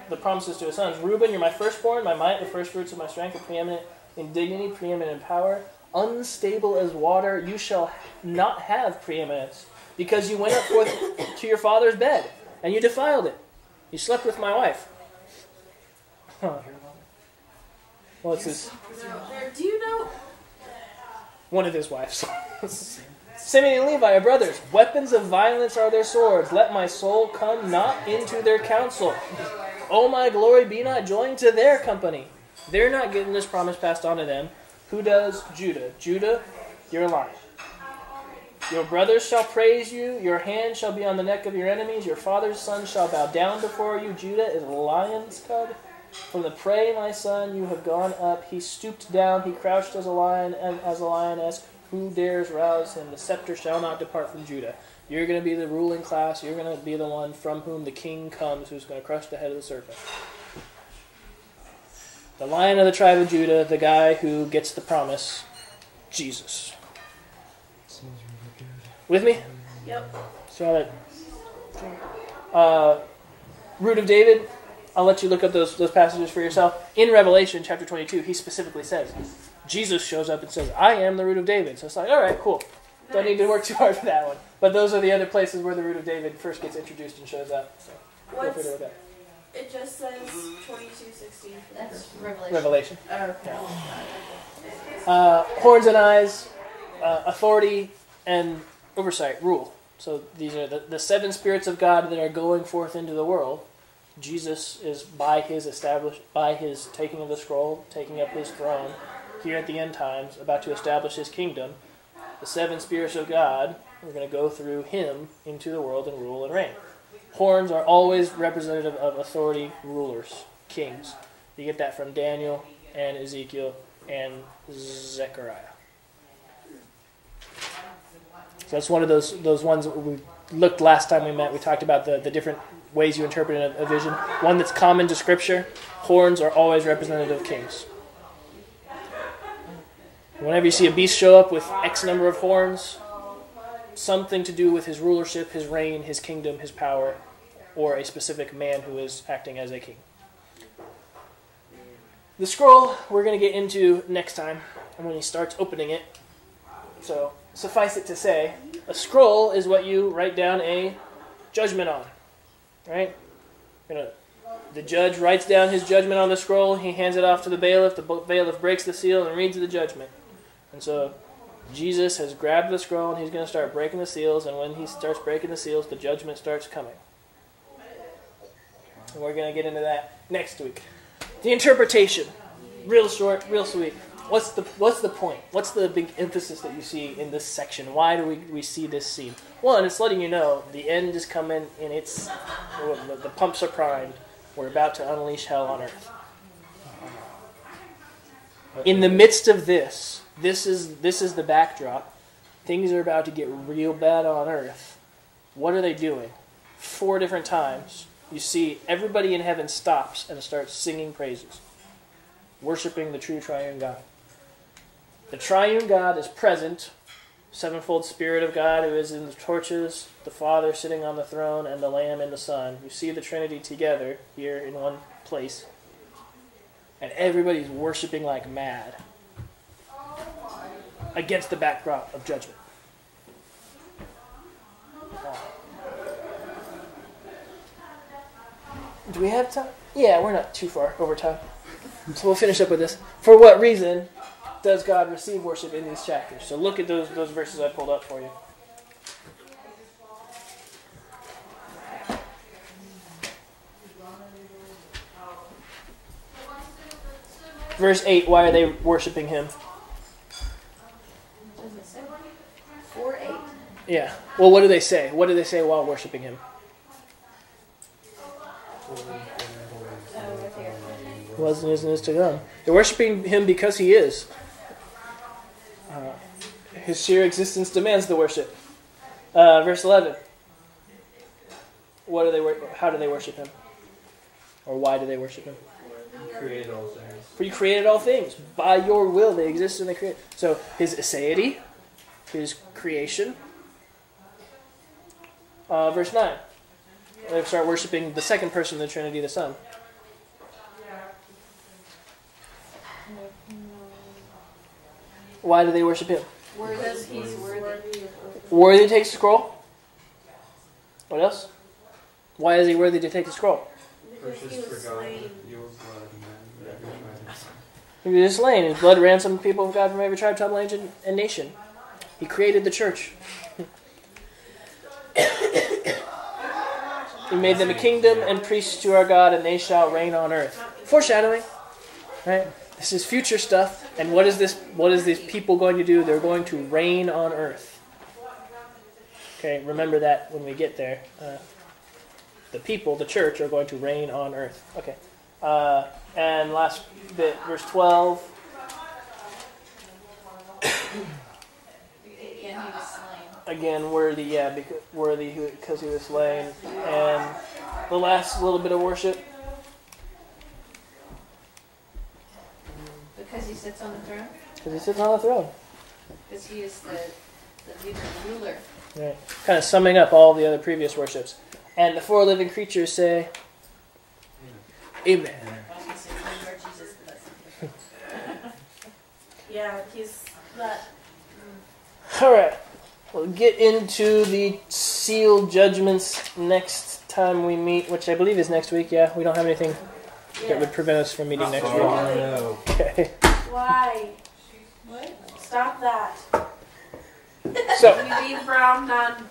the promises to his sons, Reuben, you're my firstborn, my might, the first fruits of my strength, preeminent in dignity, preeminent in power, unstable as water. You shall not have preeminence because you went up forth to your father's bed and you defiled it. You slept with my wife. Huh. What's this? Do you know? One of his wives. Simeon and Levi are brothers. Weapons of violence are their swords. Let my soul come not into their counsel. Oh, my glory be not joined to their company. They're not getting this promise passed on to them. Who does? Judah. Judah, you're lying. Your brothers shall praise you. Your hand shall be on the neck of your enemies. Your father's son shall bow down before you. Judah is a lion's cub. From the prey, my son, you have gone up. He stooped down. He crouched as a lion and as a lioness. Who dares rouse him? The scepter shall not depart from Judah. You're going to be the ruling class. You're going to be the one from whom the king comes, who's going to crush the head of the serpent. The lion of the tribe of Judah, the guy who gets the promise, Jesus. With me? Yep. So that uh, root of David. I'll let you look up those those passages for yourself. In Revelation chapter 22, he specifically says, Jesus shows up and says, "I am the root of David." So it's like, all right, cool. Don't need to work too hard for that one. But those are the other places where the root of David first gets introduced and shows up. So feel free What's to look up. It? Just says twenty-two sixteen. That's Revelation. Revelation. Okay. Uh, horns and eyes, uh, authority and oversight, rule. So these are the, the seven spirits of God that are going forth into the world. Jesus is by his established by his taking of the scroll, taking up his throne here at the end times, about to establish his kingdom. The seven spirits of God are going to go through him into the world and rule and reign. Horns are always representative of authority, rulers, kings. You get that from Daniel and Ezekiel and Zechariah. So that's one of those those ones we looked last time we met. We talked about the, the different ways you interpret a, a vision. One that's common to Scripture: horns are always representative of kings. Whenever you see a beast show up with X number of horns, something to do with his rulership, his reign, his kingdom, his power, or a specific man who is acting as a king. The scroll we're going to get into next time, and when he starts opening it. So, suffice it to say, a scroll is what you write down a judgment on. Right? Gonna, the judge writes down his judgment on the scroll, he hands it off to the bailiff, the bailiff breaks the seal and reads the judgment. And so, Jesus has grabbed the scroll and he's going to start breaking the seals, and when he starts breaking the seals, the judgment starts coming. And we're going to get into that next week. The interpretation, real short, real sweet. What's the what's the point? What's the big emphasis that you see in this section? Why do we, we see this scene? One, it's letting you know the end is coming and it's the, the pumps are primed. We're about to unleash hell on earth. In the midst of this, this is this is the backdrop. Things are about to get real bad on earth. What are they doing? Four different times you see everybody in heaven stops and starts singing praises, worshiping the true triune God. The triune God is present, sevenfold Spirit of God who is in the torches, the Father sitting on the throne, and the Lamb and the Son. You see the Trinity together here in one place. And everybody's worshiping like mad against the backdrop of judgment. Do we have time? Yeah, we're not too far over time. So we'll finish up with this. For what reason does God receive worship in these chapters? So look at those, those verses I pulled up for you. Verse 8, why are they worshiping him? Doesn't say. Four eight. Yeah. Well, what do they say? What do they say while worshiping him? Was and is and is to come. They're worshiping him because he is. Uh, his sheer existence demands the worship. Uh, verse 11. What do they? wor- How do they worship him? Or why do they worship him? Created all things. For you created all things. By your will they exist and they create. So his aseity, his creation. Uh, verse 9. They start worshiping the second person of the Trinity, the Son. Why do they worship him? Because he's worthy. Worthy to take the scroll. What else? Why is he worthy to take the scroll? Because he Purchased was slain. with your blood and. He was slain. His blood ransomed people of God from every tribe, tongue, language, and- and nation. He created the church. he made them a kingdom and priests to our God, and they shall reign on earth. Foreshadowing, right? This is future stuff. And what is this? What is these people going to do? They're going to reign on earth. Okay, remember that when we get there. Uh, the people, the church, are going to reign on earth. Okay. Uh, and last bit, verse 12. Again, worthy, yeah, because, worthy because he was slain. And the last little bit of worship. Because he sits on the throne. Because he sits on the throne. Because he is the the, the ruler. Right. Kind of summing up all the other previous worships. And the four living creatures say, Amen. I was gonna say, Lord Jesus, but that's Yeah, he's that. Mm. All right. We'll get into the sealed judgments next time we meet, which I believe is next week. Yeah, we don't have anything that would prevent us from meeting next week. no. Okay. Why? What? Stop that. So We need brown nun.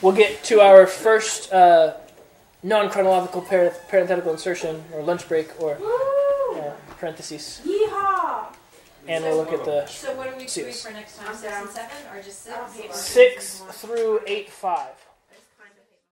we'll get to our first uh, non-chronological par- parenthetical insertion, or lunch break, or Woo! uh, parentheses, Yeehaw! and we'll look at the So what are we doing for next time? I'm Six and seven, or just six? six through eight five.